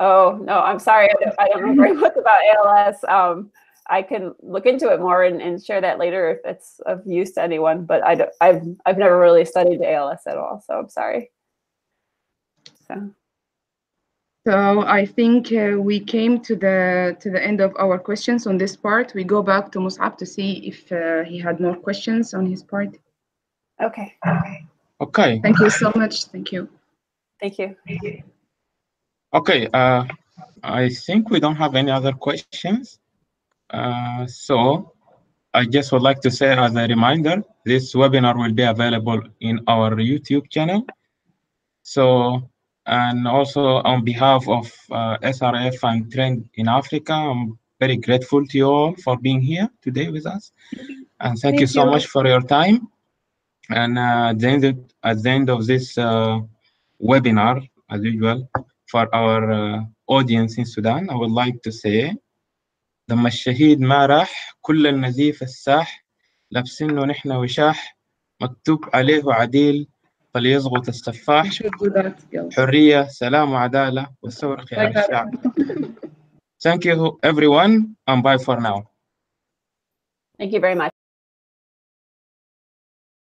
Oh no, I'm sorry, I don't, I don't much about ALS. Um, I can look into it more and, and share that later if it's of use to anyone. But I don't, I've I've never really studied ALS at all, so I'm sorry. So So I think uh, we came to the to the end of our questions on this part. We go back to Mus'ab to see if uh, he had more questions on his part. okay, Okay. Thank you so much. Thank you. thank you. Okay. Uh, I think we don't have any other questions. Uh, so I just would like to say as a reminder, this webinar will be available in our YouTube channel. So, and also on behalf of uh, SRF and TReND in Africa, I'm very grateful to you all for being here today with us. And thank, you so you. much for your time. And uh, at, the end of, at the end of this uh, webinar, as usual, for our uh, audience in Sudan, I would like to say لما الشهيد ما راح كل النزيف الساح لابسينه نحن وشاح مكتوب عليه عديل فليزغط السفاح. حرية سلام وعدالة والثورة خيار. الشعب Thank you everyone and bye for now Thank you very much.